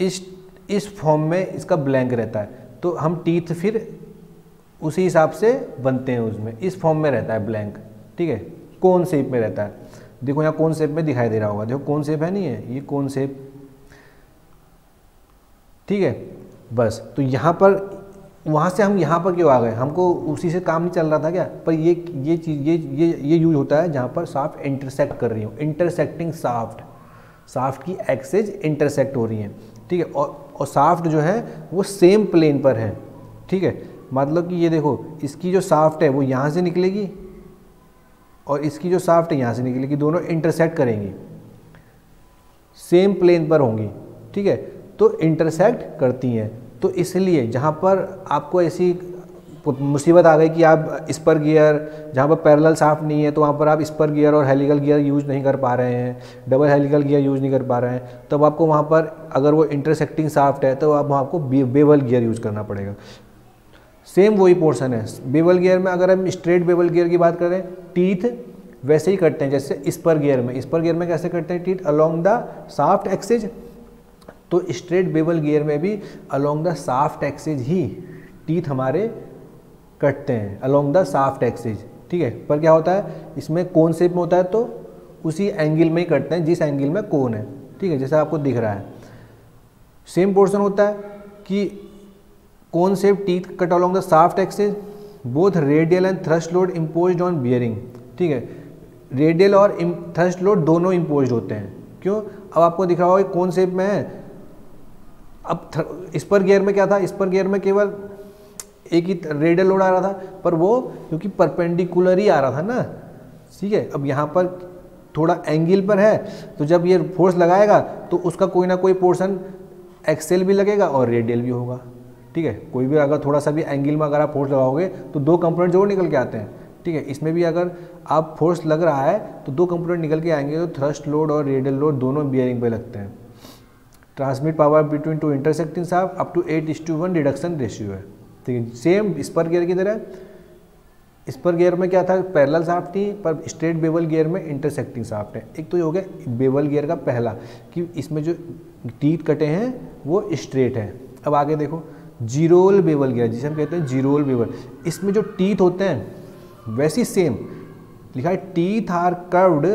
इस इस फॉर्म में इसका ब्लैंक रहता है। तो हम टीथ फिर उसी हिसाब से बनते हैं उसमें। इस फॉर्म में रहता है ब्लैंक ठीक है? कौन सेप में रहता है। देखो यहाँ कौन सेप में दिखाई दे रहा होगा। देखो कौन सेप है नहीं है, ये कौन सेप ठीक है, बस तो यहाँ पर, वहाँ से हम यहाँ पर क्यों आ गए? हमको उसी से काम नहीं चल रहा था क्या? पर ये ये चीज़, ये ये ये यूज़ होता है जहाँ पर साफ्ट इंटरसेक्ट कर रही हो। इंटरसेक्टिंग साफ्ट साफ्ट की एक्सेज इंटरसेक्ट हो रही हैं। ठीक है, और और साफ्ट जो है, वो सेम प्लेन पर है। ठीक है मतलब कि ये देखो, इसकी जो साफ्ट है, वो यहाँ से निकलेगी और इसकी जो साफ्ट है यहाँ से निकलेगी दोनों इंटरसेक्ट करेंगी। सेम प्लेन पर होंगी, ठीक है? तो इंटरसेक्ट करती हैं। तो इसलिए जहाँ पर आपको ऐसी मुसीबत आ गई कि आप स्पर गियर, जहाँ पर पैरेलल साफ्ट नहीं है तो वहाँ पर आप स्पर गियर और हेलिकल गियर यूज़ नहीं कर पा रहे हैं डबल हेलिकल गियर यूज़ नहीं कर पा रहे हैं, तब आपको वहाँ पर, अगर वो इंटरसेक्टिंग साफ्ट है तो आप वहाँ आपको बेवल गियर यूज़ करना पड़ेगा। सेम वही पोर्शन है। बेबल गियर में अगर हम स्ट्रेट बेबल गियर की बात करें, टीथ वैसे ही कटते हैं, जैसे स्पर गियर में। स्पर गियर में कैसे कटते हैं teeth? Along the shaft axes तो स्ट्रेट बेबल गियर में भी अलोंग द साफ्ट एक्सेज ही टीथ हमारे कटते हैं। अलोंग द साफ्ट एक्सेज ठीक है? पर क्या होता है? इसमें कौन शेप में होता है तो उसी एंगल में ही कटते हैं, जिस एंगल में कौन है। ठीक है? जैसा आपको दिख रहा है। सेम पोर्शन होता है कि कौन shape teeth cut along the shaft axes both radial and thrust load impose on bearing ठीक है? रेडियल और थ्रस्ट लोड दोनों इम्पोज होते हैं। क्यों? अब आपको दिख रहा होगा कौन सेप में है। अब इस पर गियर में क्या था? इस पर गियर में केवल एक ही रेडियल लोड आ रहा था, पर वो क्योंकि परपेंडिकुलर ही आ रहा था ना। ठीक है? अब यहाँ पर थोड़ा एंगल पर है तो जब ये फोर्स लगाएगा तो उसका कोई ना कोई पोर्शन एक्सेल भी लगेगा और रेडियल भी होगा। ठीक है? कोई भी अगर थोड़ा सा भी एंगल में अगर आप फोर्स लगाओगे तो दो कंपोनेंट ज़रूर निकल के आते हैं। ठीक है? इसमें भी अगर आप फोर्स लग रहा है तो दो कंपोनेंट निकल के आएँगे तो थ्रस्ट लोड और रेडियल लोड दोनों बियरिंग पे लगते हैं। Transmit power between two intersecting shaft up to eight is to one reduction ratio है। ठीक है? सेम स्पर गियर की तरह स्पर गियर में क्या था? पैरेलल साफ्ट थी, पर स्ट्रेट बेवल गियर में इंटरसेक्टिंग साफ्ट है। एक तो ये हो गया बेवल गियर का पहला, कि इसमें जो टीथ कटे हैं, वो स्ट्रेट है। अब आगे देखो। जीरोल बेवल गियर जिसे हम कहते हैं जीरोल बेवल इसमें जो टीथ होते हैं, वैसी सेम लिखा है teeth are curved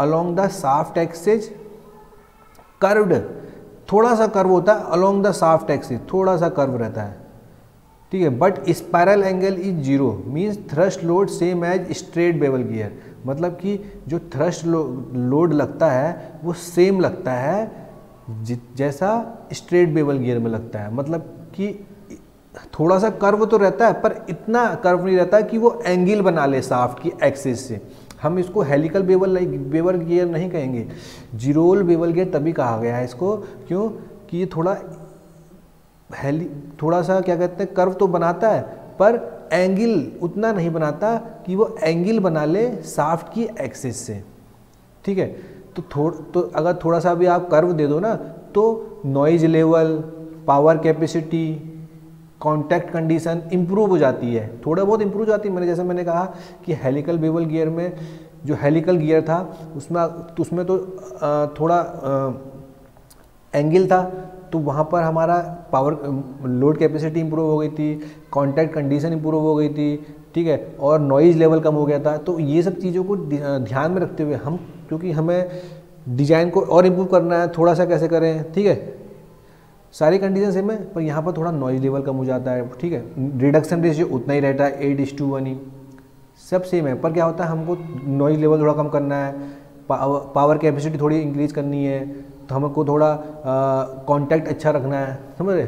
along the shaft axes curved थोड़ा सा कर्व होता है अलोंग द साफ्ट एक्सेज थोड़ा सा कर्व रहता है। ठीक है but spiral angle is zero means thrust load same as straight bevel gear मतलब कि जो थ्रस्ट लोड लगता है, वो सेम लगता है जैसा स्ट्रेट बेवल गियर में लगता है। मतलब कि थोड़ा सा कर्व तो रहता है, पर इतना कर्व नहीं रहता कि वो एंगल बना ले साफ्ट की एक्सिस से। हम इसको हेलिकल बेवल बेवर गियर नहीं कहेंगे। जीरोल बेवल गियर तभी कहा गया है इसको। क्यों? कि ये थोड़ा हेली थोड़ा सा क्या कहते हैं कर्व तो बनाता है, पर एंगल उतना नहीं बनाता कि वो एंगल बना ले साफ्ट की एक्सिस से। ठीक है? तो थोड़ तो अगर थोड़ा सा भी आप कर्व दे दो ना तो noise level power capacity contact condition improve हो जाती है। थोड़ा बहुत इम्प्रूव हो जाती है। मैंने जैसे मैंने कहा कि हेलिकल बेवल गियर में जो हेलिकल गियर था, उसमें तो उसमें तो थोड़ा एंगल था तो वहाँ पर हमारा पावर लोड कैपेसिटी इंप्रूव हो गई थी कॉन्टैक्ट कंडीशन इंप्रूव हो गई थी, ठीक है, और नॉइज़ लेवल कम हो गया था। तो ये सब चीज़ों को ध्यान में रखते हुए हम, क्योंकि हमें डिज़ाइन को और इम्प्रूव करना है, थोड़ा सा कैसे करें, ठीक है सारी कंडीशन सेम है, पर यहाँ पर थोड़ा नॉइज़ लेवल कम हो जाता है, ठीक है? रिडक्शन रेशियो उतना ही रहता है एट इस टू वन ही। सब सेम है, पर क्या होता है, हमको नॉइज़ लेवल थोड़ा कम करना है पावर कैपेसिटी थोड़ी इंक्रीज करनी है तो हमको थोड़ा कॉन्टैक्ट अच्छा रखना है, समझ रहे?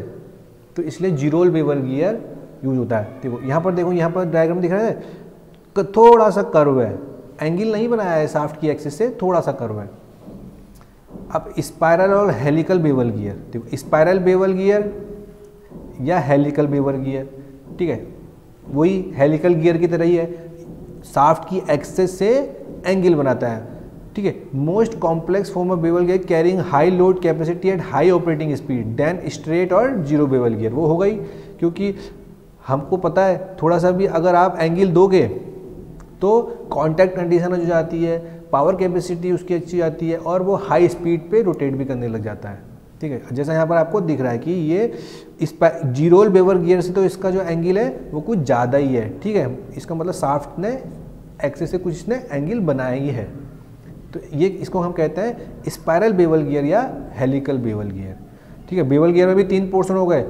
तो इसलिए जीरोल बेवर गियर यूज़ होता है। देखो, यहाँ पर देखो, यहाँ पर डायग्राम दिख रहा है थोड़ा सा कर्व है। एंगल नहीं बनाया है साफ्ट की एक्सिस से, थोड़ा सा कर्व है। अब स्पायरल और हेलिकल बेवल गियर देखो स्पायरल बेवल गियर या हेलिकल बेवल गियर ठीक है, वही हेलिकल गियर की तरह ही है साफ्ट की एक्सेस से एंगल बनाता है, ठीक है most complex form of bevel gear carrying high load capacity at high operating speed than straight और ज़ीरो बेवल गियर वो हो गई, क्योंकि हमको पता है, थोड़ा सा भी अगर आप एंगल दोगे तो कॉन्टैक्ट कंडीशन हो जाती है पावर कैपेसिटी उसकी अच्छी आती है और वो हाई स्पीड पे रोटेट भी करने लग जाता है। ठीक है? जैसा यहाँ पर आपको दिख रहा है कि ये इस जीरोल बेवर गियर से तो इसका जो एंगल है, वो कुछ ज़्यादा ही है। ठीक है? इसका मतलब साफ्ट ने एक्सेस से कुछ इसने एंगल बनाया ही है। तो ये इसको हम कहते हैं स्पायरल बेवल गियर या हेलिकल बेवल गियर ठीक है? बेवल गियर में भी तीन पोर्शन हो गए।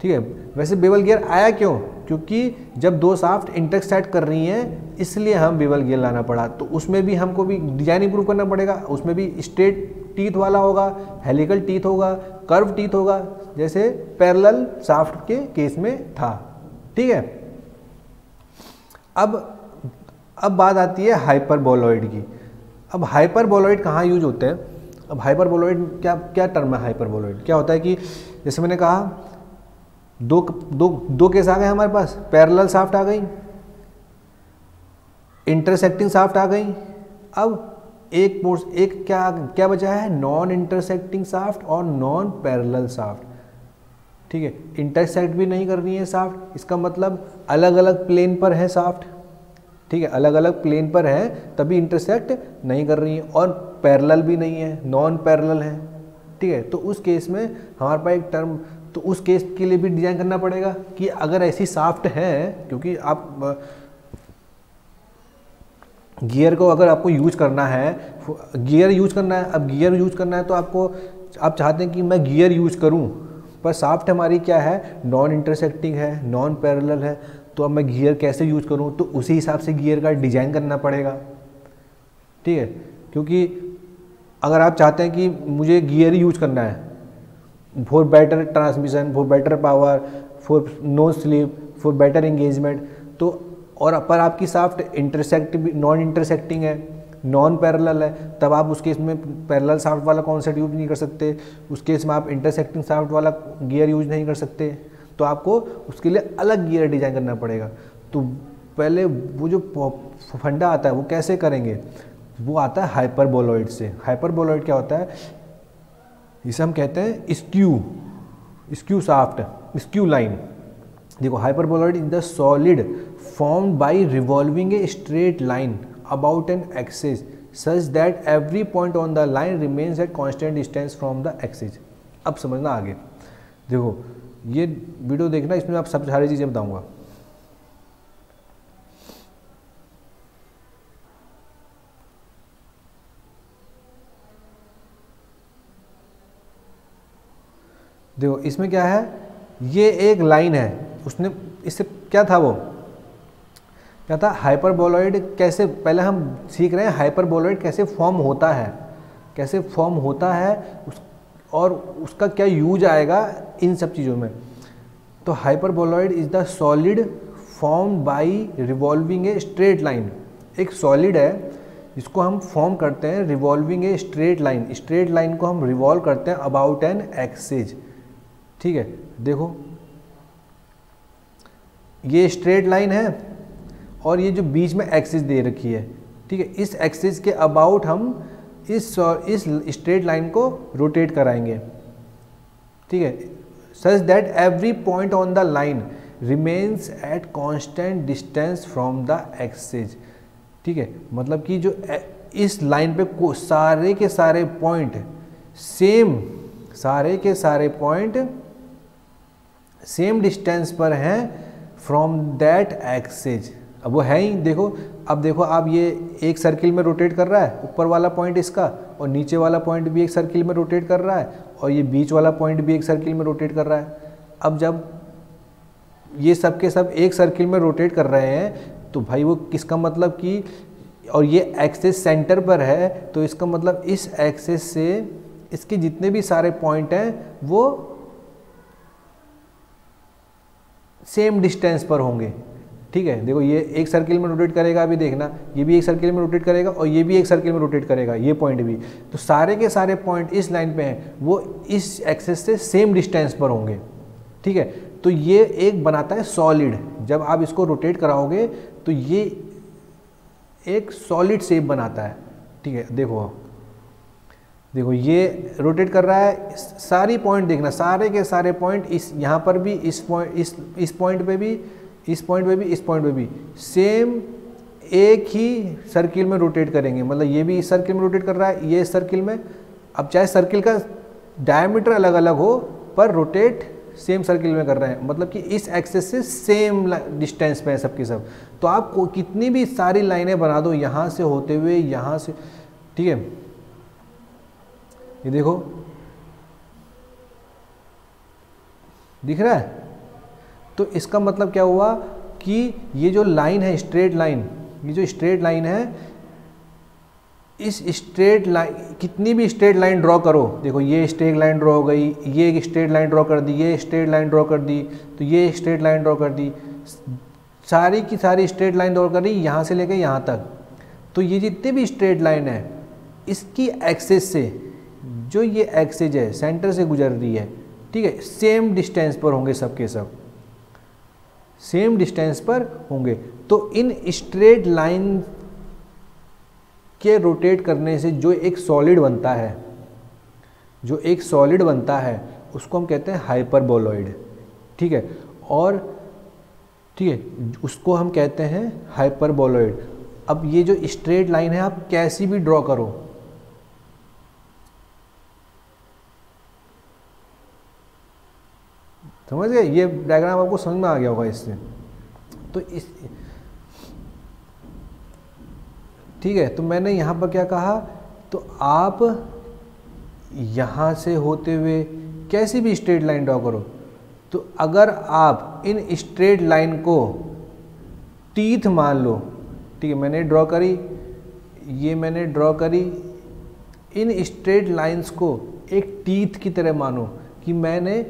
ठीक है? वैसे बेवल गियर आया क्यों? क्योंकि जब दो साफ्ट इंटरसेक्ट कर रही हैं, इसलिए हम बेवल गियर लाना पड़ा। तो उसमें भी हमको भी डिज़ाइन इंप्रूव करना पड़ेगा। उसमें भी स्ट्रेट टीथ वाला होगा हेलिकल टीथ होगा कर्व टीथ होगा, जैसे पैरेलल साफ्ट के केस में था। ठीक है? अब अब बात आती है हाइपरबोलॉइड की। अब हाइपरबोलॉइड कहाँ यूज़ होते हैं? अब हाइपरबोलॉइड क्या क्या टर्म है हाइपरबोलॉइड क्या होता है कि, जैसे मैंने कहा दो दो दो केस आ गए हमारे पास। पैरेलल साफ्ट आ गई इंटरसेक्टिंग साफ्ट आ गई। अब एक पोर्स एक क्या क्या बचा है? नॉन इंटरसेक्टिंग साफ्ट और नॉन पैरेलल साफ्ट ठीक है इंटरसेक्ट भी नहीं कर रही है साफ्ट इसका मतलब अलग अलग प्लेन पर है साफ्ट ठीक है अलग अलग प्लेन पर है, तभी इंटरसेक्ट नहीं कर रही है और पैरेलल भी नहीं है नॉन पैरेलल है। ठीक है तो उस केस में हमारे पास एक टर्म तो उस केस के लिए भी डिज़ाइन करना पड़ेगा कि अगर ऐसी साफ्ट है, क्योंकि आप गियर को अगर आपको यूज़ करना है गियर यूज़ करना है, अब गियर यूज़ करना है तो आपको, आप चाहते हैं कि मैं गियर यूज़ करूँ, पर साफ्ट हमारी क्या है? नॉन इंटरसेक्टिंग है, नॉन पैरेलल है तो अब मैं गियर कैसे यूज़ करूँ? तो उसी हिसाब से गियर का डिज़ाइन करना पड़ेगा। ठीक है? क्योंकि अगर आप चाहते हैं कि मुझे गियर यूज़ करना है for better transmission, for better power, for no slip, for better engagement तो और पर आपकी साफ्ट इंटरसेक्ट भी नॉन इंटरसेक्टिंग है नॉन पैरेलल है, तब आप उस केस में पैरेलल साफ्ट वाला कॉन्सेप्ट यूज़ नहीं कर सकते। उस केस में आप इंटरसेक्टिंग साफ्ट वाला गियर यूज़ नहीं कर सकते। तो आपको उसके लिए अलग गियर डिज़ाइन करना पड़ेगा। तो पहले वो जो फंडा आता है, वो कैसे करेंगे? वो आता है हाइपरबोलॉइड से। हाइपरबोलॉइड क्या होता है? इसे हम कहते हैं skew skew shaft skew line. देखो hyperboloid is the solid form by revolving a straight line about an axis such that every point on the line remains at constant distance from the axis अब समझना आगे। देखो, ये video देखना, इसमें आप सब सारी चीज़ें बताऊँगा। देखो, इसमें क्या है? ये एक लाइन है। उसने, इससे क्या था वो? क्या था? हाइपरबोलॉइड कैसे, पहले हम सीख रहे हैं हाइपरबोलॉइड कैसे फॉर्म होता है। कैसे फॉर्म होता है, उस, और उसका क्या यूज़ आएगा इन सब चीज़ों में। तो hyperboloid is the solid form by revolving a straight line. एक सॉलिड है इसको हम फॉर्म करते हैं revolving a straight line. Straight line को हम रिवॉल्व करते हैं अबाउट एन एक्सिज। ठीक है, देखो। ये स्ट्रेट लाइन है और ये जो बीच में एक्सिस दे रखी है, ठीक है। इस एक्सिस के अबाउट हम इस इस स्ट्रेट लाइन को रोटेट कराएँगे, ठीक है। Such that every point on the line remains at constant distance from the axis ठीक है। मतलब कि जो इस लाइन पे को, सारे के सारे पॉइंट सेम सारे के सारे पॉइंट सेम डिस्टेंस पर हैं फ्रॉम दैट एक्सेज। अब वो है ही, देखो, अब देखो, आप ये एक सर्किल में रोटेट कर रहा है, ऊपर वाला पॉइंट इसका, और नीचे वाला पॉइंट भी एक सर्किल में रोटेट कर रहा है, और ये बीच वाला पॉइंट भी एक सर्किल में रोटेट कर रहा है। अब जब ये सब के सब एक सर्किल में रोटेट कर रहे हैं तो भाई वो किसका मतलब कि, और ये एक्सेस सेंटर पर है तो इसका मतलब इस एक्सेस से इसके जितने भी सारे पॉइंट हैं, वो सेम डिस्टेंस पर होंगे। ठीक है? देखो, ये एक सर्किल में रोटेट करेगा, अभी देखना। ये भी एक सर्किल में रोटेट करेगा और ये भी एक सर्किल में रोटेट करेगा, ये पॉइंट भी। तो सारे के सारे पॉइंट इस लाइन पे हैं, वो इस एक्सेस से सेम डिस्टेंस पर होंगे। ठीक है? तो ये एक बनाता है सॉलिड। जब आप इसको रोटेट कराओगे तो ये एक सॉलिड शेप बनाता है। ठीक है? देखो देखो, ये रोटेट कर रहा है सारी पॉइंट देखना, सारे के सारे पॉइंट इस, यहाँ पर भी, इस पॉइंट इस इस पॉइंट पे भी, इस पॉइंट पे भी, इस पॉइंट पे भी सेम एक ही सर्किल में रोटेट करेंगे। मतलब ये भी इस सर्किल में रोटेट कर रहा है, ये इस सर्किल में, अब चाहे सर्किल का डायमीटर अलग अलग हो, पर रोटेट सेम सर्किल में कर रहे हैं। मतलब कि इस एक्सेस से सेम डिस्टेंस पे है सबके सब। तो आप कितनी भी सारी लाइनें बना दो, यहाँ से होते हुए, यहाँ से, ठीक है? ये देखो। दिख रहा है? तो इसका मतलब क्या हुआ कि ये जो लाइन है स्ट्रेट लाइन ये जो स्ट्रेट लाइन है, इस स्ट्रेट लाइन कितनी भी स्ट्रेट लाइन ड्रॉ करो। देखो, ये स्ट्रेट लाइन ड्रॉ हो गई, ये एक स्ट्रेट लाइन ड्रॉ कर दी, ये स्ट्रेट लाइन ड्रॉ कर दी तो ये स्ट्रेट लाइन ड्रॉ कर दी। सारी की सारी स्ट्रेट लाइन ड्रॉ कर दी यहाँ से लेकर यहाँ तक। तो ये जितनी भी स्ट्रेट लाइन है, इसकी एक्सेस से जो ये एक्सेज है सेंटर से गुजर रही है, ठीक है सेम डिस्टेंस पर होंगे सबके सब। सेम डिस्टेंस पर होंगे। तो इन स्ट्रेट लाइन के रोटेट करने से जो एक सॉलिड बनता है, जो एक सॉलिड बनता है, उसको हम कहते हैं हाइपरबोलॉइड ठीक है? और, ठीक है, उसको हम कहते हैं हाइपरबोलॉइड अब ये जो स्ट्रेट लाइन है, आप कैसी भी ड्रॉ करो समझ गए? ये डायग्राम आपको समझ में आ गया होगा इससे। तो इस ठीक है तो मैंने यहाँ पर क्या कहा? तो आप यहाँ से होते हुए कैसी भी स्ट्रेट लाइन ड्रॉ करो। तो अगर आप इन स्ट्रेट लाइन को टीथ मान लो, ठीक है, मैंने ड्रॉ करी, ये मैंने ड्रॉ करी, इन स्ट्रेट लाइंस को एक टीथ की तरह मानो कि मैंने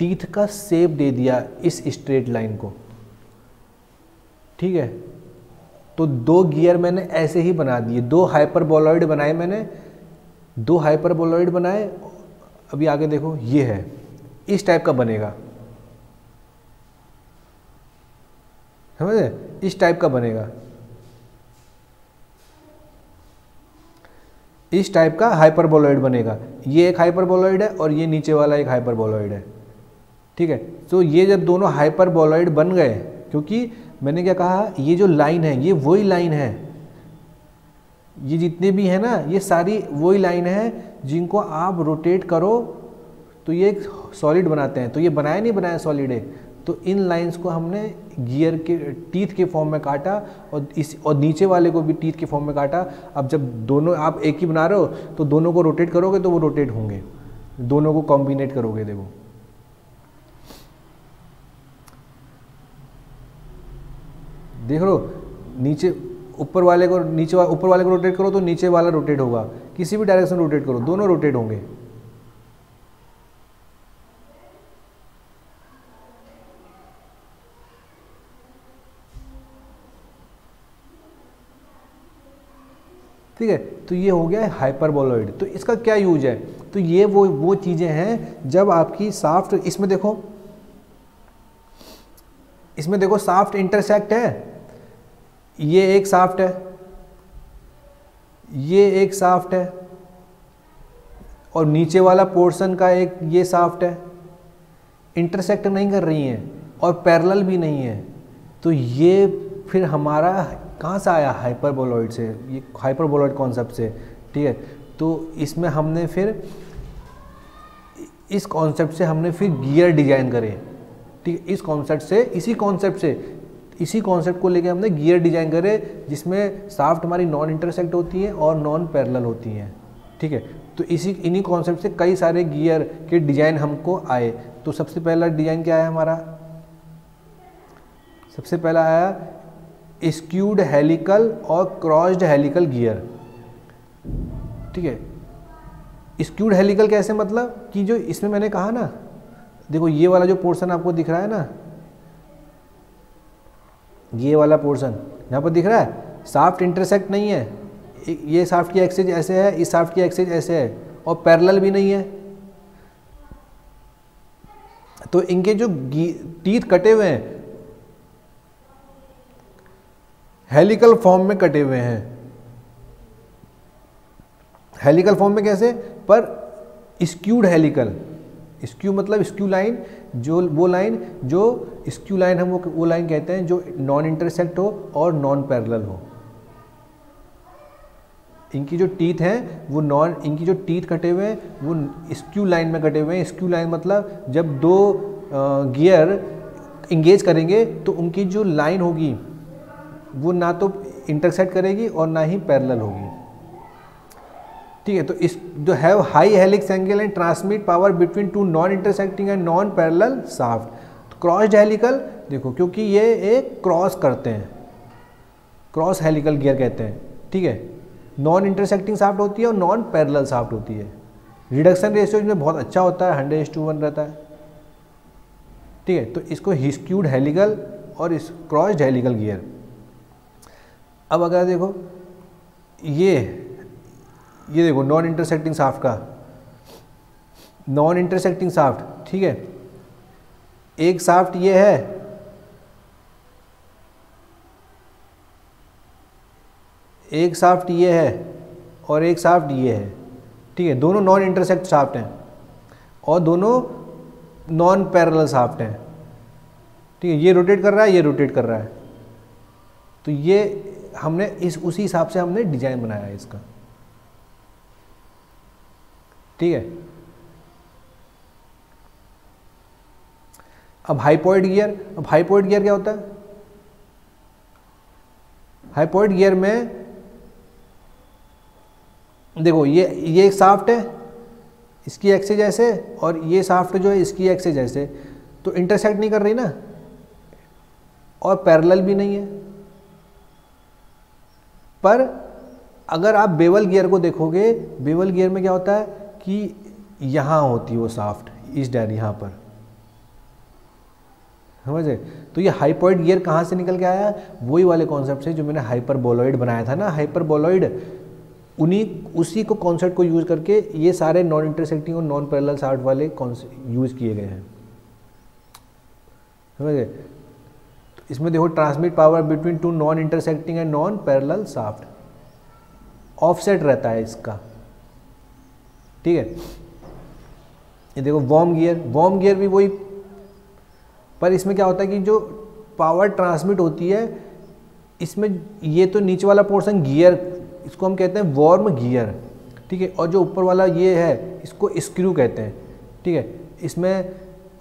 टीथ का सेप दे दिया इस स्ट्रेट लाइन को। ठीक है? तो दो गियर मैंने ऐसे ही बना दिए। दो हाइपरबोलॉइड बनाए मैंने, दो हाइपरबोलॉइड बनाए, अभी आगे देखो, ये है। इस टाइप का बनेगा। समझे? इस टाइप का बनेगा। इस टाइप का हाइपरबोलॉइड बनेगा। ये एक हाइपरबोलॉइड है और ये नीचे वाला एक हाइपरबोलॉइड है। ठीक है? तो ये जब दोनों हाइपरबोलॉइड बन गए, क्योंकि मैंने क्या कहा, ये जो लाइन है, ये वही लाइन है। ये जितने भी है ना, ये सारी वही लाइन है जिनको आप रोटेट करो तो ये एक सॉलिड बनाते हैं। तो ये बनाया नहीं बनाया सॉलिड है? तो इन लाइंस को हमने गियर के टीथ के फॉर्म में काटा और इस, और नीचे वाले को भी टीथ के फॉर्म में काटा। अब जब दोनों, आप एक ही बना रहे हो तो दोनों को रोटेट करोगे तो वो रोटेट होंगे। दोनों को कॉम्बिनेट करोगे, देखो। देख लो, नीचे ऊपर वाले को, नीचे ऊपर वाले को रोटेट करो तो नीचे वाला रोटेट होगा। किसी भी डायरेक्शन रोटेट करो, दोनों रोटेट होंगे। ठीक है? तो ये हो गया हाइपरबोलॉइड तो इसका क्या यूज़ है? तो ये वो वो चीज़ें हैं जब आपकी साफ्ट इसमें देखो इसमें देखो साफ्ट इंटरसेक्ट है। ये एक साफ्ट है, ये एक साफ्ट है, और नीचे वाला पोर्शन का एक ये साफ्ट है। इंटरसेक्ट नहीं कर रही हैं और पैरेलल भी नहीं है। तो ये फिर हमारा कहाँ से आया हाइपरबोलॉइड से? ये हाइपरबोलॉइड कॉन्सेप्ट से, ठीक है? तो इसमें हमने फिर, इस कॉन्सेप्ट से हमने फिर गियर डिज़ाइन करे, ठीक है? इस कॉन्सेप्ट से, इसी कॉन्सेप्ट से इसी कॉन्सेप्ट को लेके हमने गियर डिज़ाइन करे, जिसमें साफ्ट हमारी नॉन इंटरसेक्ट होती है और नॉन पैरेलल होती हैं। ठीक है? तो इसी, इन्हीं कॉन्सेप्ट से कई सारे गियर के डिज़ाइन हमको आए। तो सबसे पहला डिज़ाइन क्या है हमारा? सबसे पहला आया स्क्यूड हेलिकल और क्रॉस्ड हेलिकल गियर ठीक है? स्क्यूड हेलिकल कैसे मतलब? कि जो इसमें मैंने कहा ना, देखो ये वाला जो पोर्शन आपको दिख रहा है ना ये वाला पोर्शन यहाँ पर दिख रहा है साफ्ट इंटरसेक्ट नहीं है। ये साफ्ट की एक्सेज ऐसे है, इस साफ्ट की एक्सेज ऐसे है, और पैरेलल भी नहीं है। तो इनके जो टीथ कटे हुए हैं हेलिकल फॉर्म में कटे हुए हैं। हेलिकल फॉर्म में कैसे? पर स्क्यूड हेलिकल स्क्यू मतलब स्क्यू लाइन जो वो लाइन, जो स्क्यू लाइन हम वो वो लाइन कहते हैं जो नॉन इंटरसेक्ट हो और नॉन पैरेलल हो। इनकी जो टीथ हैं, वो नॉन इनकी जो टीथ कटे हुए हैं, वो स्क्यू लाइन में कटे हुए हैं। स्क्यू लाइन मतलब जब दो गियर इंगेज करेंगे तो उनकी जो लाइन होगी, वो ना तो इंटरसेक्ट करेगी और ना ही पैरेलल होगी। ठीक है तो इस जो have high helix angle and transmit power between two non intersecting and non parallel shaft cross helical देखो, क्योंकि ये एक क्रॉस करते हैं क्रॉस हेलिकल गियर कहते हैं, ठीक है? नॉन इंटरसेक्टिंग साफ्ट होती है और नॉन पैरल साफ्ट होती है। रिडक्शन रेशियो इसमें बहुत अच्छा होता है हंड्रेड टू वन रहता है। ठीक है? तो इसको हिस्क्यूड हेलिकल और इस क्रॉस्ड हेलिकल गियर अब अगर देखो, ये ये देखो नॉन इंटरसेक्टिंग साफ्ट का। नॉन इंटरसेक्टिंग साफ्ट ठीक है? एक साफ्ट ये है, एक साफ्ट ये है और एक साफ्ट ये है, ठीक है? दोनों नॉन इंटरसेक्ट साफ्ट हैं और दोनों नॉन पैरेलल साफ्ट हैं, ठीक है? ये रोटेट कर रहा है, ये रोटेट कर रहा है। तो ये हमने इस, उसी हिसाब से हमने डिज़ाइन बनाया है इसका। ठीक है? अब हाइपोइड गियर अब हाइपोइड गियर क्या होता है? हाइपोइड गियर में, देखो ये ये एक साफ्ट है, इसकी एक्सेज ऐसे और ये साफ्ट जो है इसकी एक्सेज ऐसे। तो इंटरसेक्ट नहीं कर रही ना? और पैरेलल भी नहीं है। पर अगर आप बेवल गियर को देखोगे बेवल गियर में क्या होता है? कि यहाँ होती है वो साफ्ट इस डैर यहाँ पर। समझे तो ये हाइपोइड गियर कहाँ से निकल के आया? वही वाले कॉन्सेप्ट से जो मैंने हाइपरबोलॉइड बनाया था ना हाइपरबोलॉइड उन्हीं, उसी को कॉन्सेप्ट को यूज़ करके ये सारे नॉन इंटरसेक्टिंग और नॉन पैरेलल साफ्ट वाले यूज़ किए गए हैं। समझे तो इसमें देखो transmit power between two non intersecting and non parallel shaft offset रहता है इसका। ठीक है? ये देखो वॉर्म गियर वॉम गियर भी वही, पर इसमें क्या होता है कि जो पावर ट्रांसमिट होती है, इसमें ये तो नीचे वाला पोर्शन गियर इसको हम कहते हैं वॉर्म गियर ठीक है? और जो ऊपर वाला ये है, इसको स्क्रू कहते हैं, ठीक है? इसमें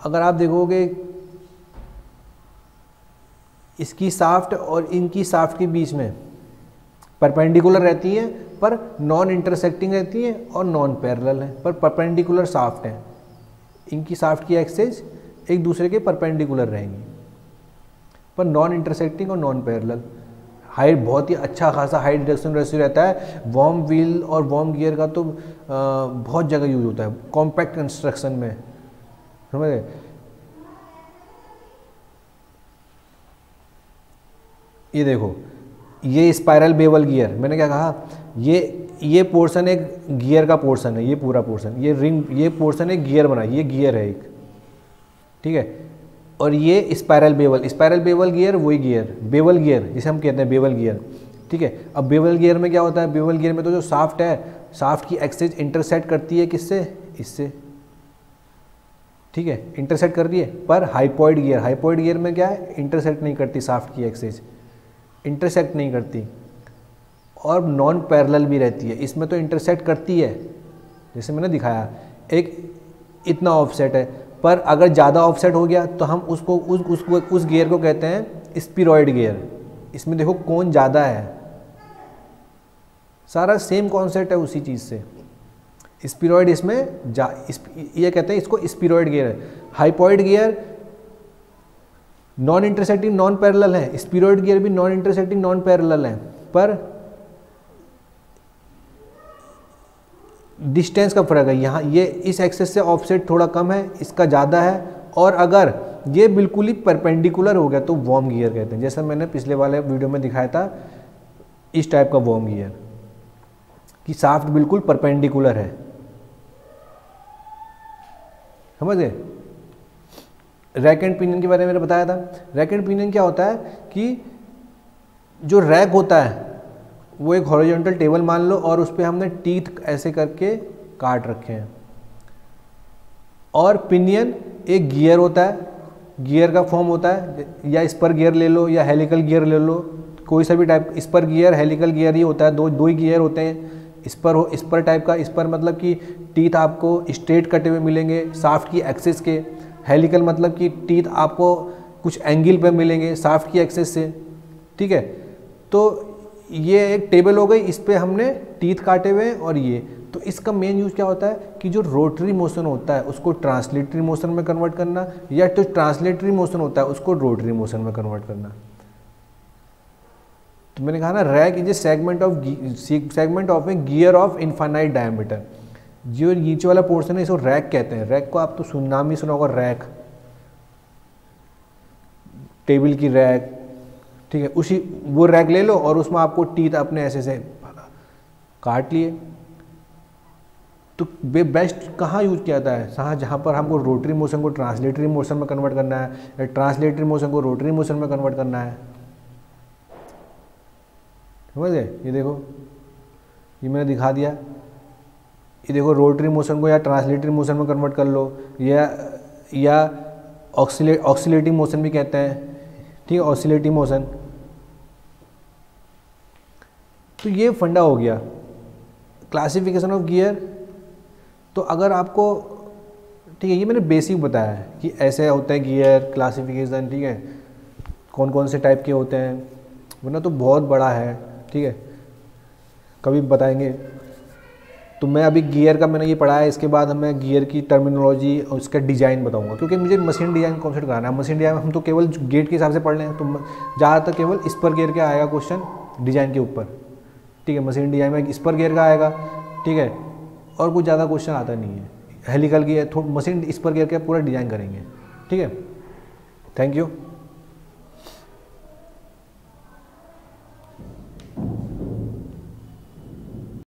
अगर आप देखोगे, इसकी साफ्ट और इनकी साफ्ट के बीच में परपेंडिकुलर रहती है पर नॉन इंटरसेक्टिंग रहती है और नॉन पैरेलल है पर परपेंडिकुलर साफ्ट है। इनकी साफ्ट की एक्सेस एक दूसरे के परपेंडिकुलर रहेंगी। पर नॉन इंटरसेक्टिंग और नॉन पैरेलल हाइट बहुत ही अच्छा खासा हाइट रिडक्शन रेशियो रहता है। वॉम व्हील और वॉम गियर का तो आ, बहुत जगह यूज़ होता है। कॉम्पैक्ट कंस्ट्रक्शन में। समझ? ये देखो ये स्पाइरल बेवल गियर मैंने क्या कहा? ये ये पोर्शन एक गियर का पोर्शन है, ये पूरा पोर्शन ये रिंग ये पोर्शन एक गियर बना, ये गियर है एक, ठीक है? और ये spiral bevel spiral bevel gear वही गियर बेवल गियर जिसे हम कहते हैं बेवल गियर ठीक है? अब बेवल गियर में क्या होता है? बेवल गियर में तो जो साफ्ट है साफ्ट की एक्सेज इंटरसेट करती है किससे? इससे, ठीक है? इंटरसेट कर रही है, पर हाइपोइड गियर हाइपोइड गियर में क्या है? इंटरसेट नहीं करती साफ्ट की एक्सेज इंटरसेक्ट नहीं करती। और नॉन पैरेलल भी रहती है। इसमें तो इंटरसेक्ट करती है। जैसे मैंने दिखाया एक इतना ऑफसेट है। पर अगर ज़्यादा ऑफसेट हो गया तो हम उसको उस उस, उस गियर को कहते हैं स्पीरोइड गियर इसमें देखो कौन ज़्यादा है। सारा सेम कॉन्सेप्ट है उसी चीज़ से। स्पीरोइड इसमें जा इस, ये कहते हैं इसको स्पीरोइड गियर है। Hypoid gear non intersecting non parallel है। स्पीरोइड गियर भी नॉन इंटरसेक्टिंग नॉन पैरेलल है। पर डिस्टेंस का फ़र्क है। यहाँ, ये इस एक्सेस से ऑफसेट थोड़ा कम है, इसका ज़्यादा है। और अगर ये बिल्कुल ही परपेंडिकुलर हो गया तो वॉर्म गियर कहते हैं। जैसा मैंने पिछले वाले वीडियो में दिखाया था, इस टाइप का वॉर्म गियर कि साफ्ट बिल्कुल परपेंडिकुलर है। समझ? गए रैक एंड पिनियन के बारे में मैंने बताया था। रैक एंड पिनियन क्या होता है कि जो रैक होता है वो एक हॉरिजॉन्टल टेबल मान लो और उस पर हमने टीथ ऐसे करके काट रखे हैं। और पिनियन एक गियर होता है गियर का फॉर्म होता है, या इस पर गियर ले लो, या हेलिकल गियर ले लो, कोई सा भी टाइप इस पर गियर हेलिकल गियर ही होता है, दो दो ही गियर होते हैं। इस पर हो, इस पर टाइप का, इस पर मतलब कि टीथ आपको स्ट्रेट कटे हुए मिलेंगे साफ्ट की एक्सेस के। हेलिकल मतलब कि टीथ आपको कुछ एंगल पे मिलेंगे साफ्ट की एक्सेस से, ठीक है? तो ये एक टेबल हो गई, इस पर हमने टीथ काटे हुए और ये। तो इसका मेन यूज़ क्या होता है कि जो रोटरी मोशन होता है, उसको ट्रांसलेटरी मोशन में कन्वर्ट करना, या जो तो ट्रांसलेटरी मोशन होता है, उसको रोटरी मोशन में कन्वर्ट करना। तो मैंने कहा ना rack is a segment of segment of a gear of infinite diameter जो नीचे वाला पोर्शन है, इसको रैक कहते हैं। रैक को आप तो सुन नाम ही सुना होगा रैक टेबल की रैक ठीक है, उसी, वो रैक ले लो और उसमें आपको टीथ अपने ऐसे से काट लिए। तो वे बेस्ट कहाँ यूज़ किया जाता है? सहाँ जहाँ पर हमको रोटरी मोशन को ट्रांसलेटरी मोशन में कन्वर्ट करना है, या ट्रांसलेटरी मोशन को रोटरी मोशन में कन्वर्ट करना है। समझ गए? ये देखो, ये मैंने दिखा दिया। ये देखो रोटरी मोशन को या ट्रांसलेटरी मोशन में कन्वर्ट कर लो, या या ऑक्सीलेटिंग मोशन भी कहते हैं। ठीक है ऑक्सीलेटिंग मोशन तो ये फंडा हो गया। क्लासिफिकेशन ऑफ़ गियर तो अगर आपको, ठीक है, ये मैंने बेसिक बताया है कि ऐसे होते हैं गियर क्लासिफिकेशन ठीक है कौन कौन से टाइप के होते हैं, वरना तो बहुत बड़ा है, ठीक है, कभी बताएँगे। तो मैं अभी गियर का मैंने ये पढ़ा है इसके बाद मैं गियर की टर्मिनोलॉजी और उसका डिज़ाइन बताऊँगा, क्योंकि मुझे मशीन डिज़ाइन कॉन्सेप्ट कराना है। मशीन डिज़ाइन हम तो केवल गेट के हिसाब से पढ़ लें तो ज़्यादातर केवल इस पर गियर के आएगा क्वेश्चन डिज़ाइन के ऊपर। ठीक है, मशीन डी में इस पर गियर का आएगा, ठीक है, और कुछ ज़्यादा क्वेश्चन आता नहीं है। हेलिकल की है मशीन इस पर गियर के पूरा डिज़ाइन करेंगे, ठीक है। Thank you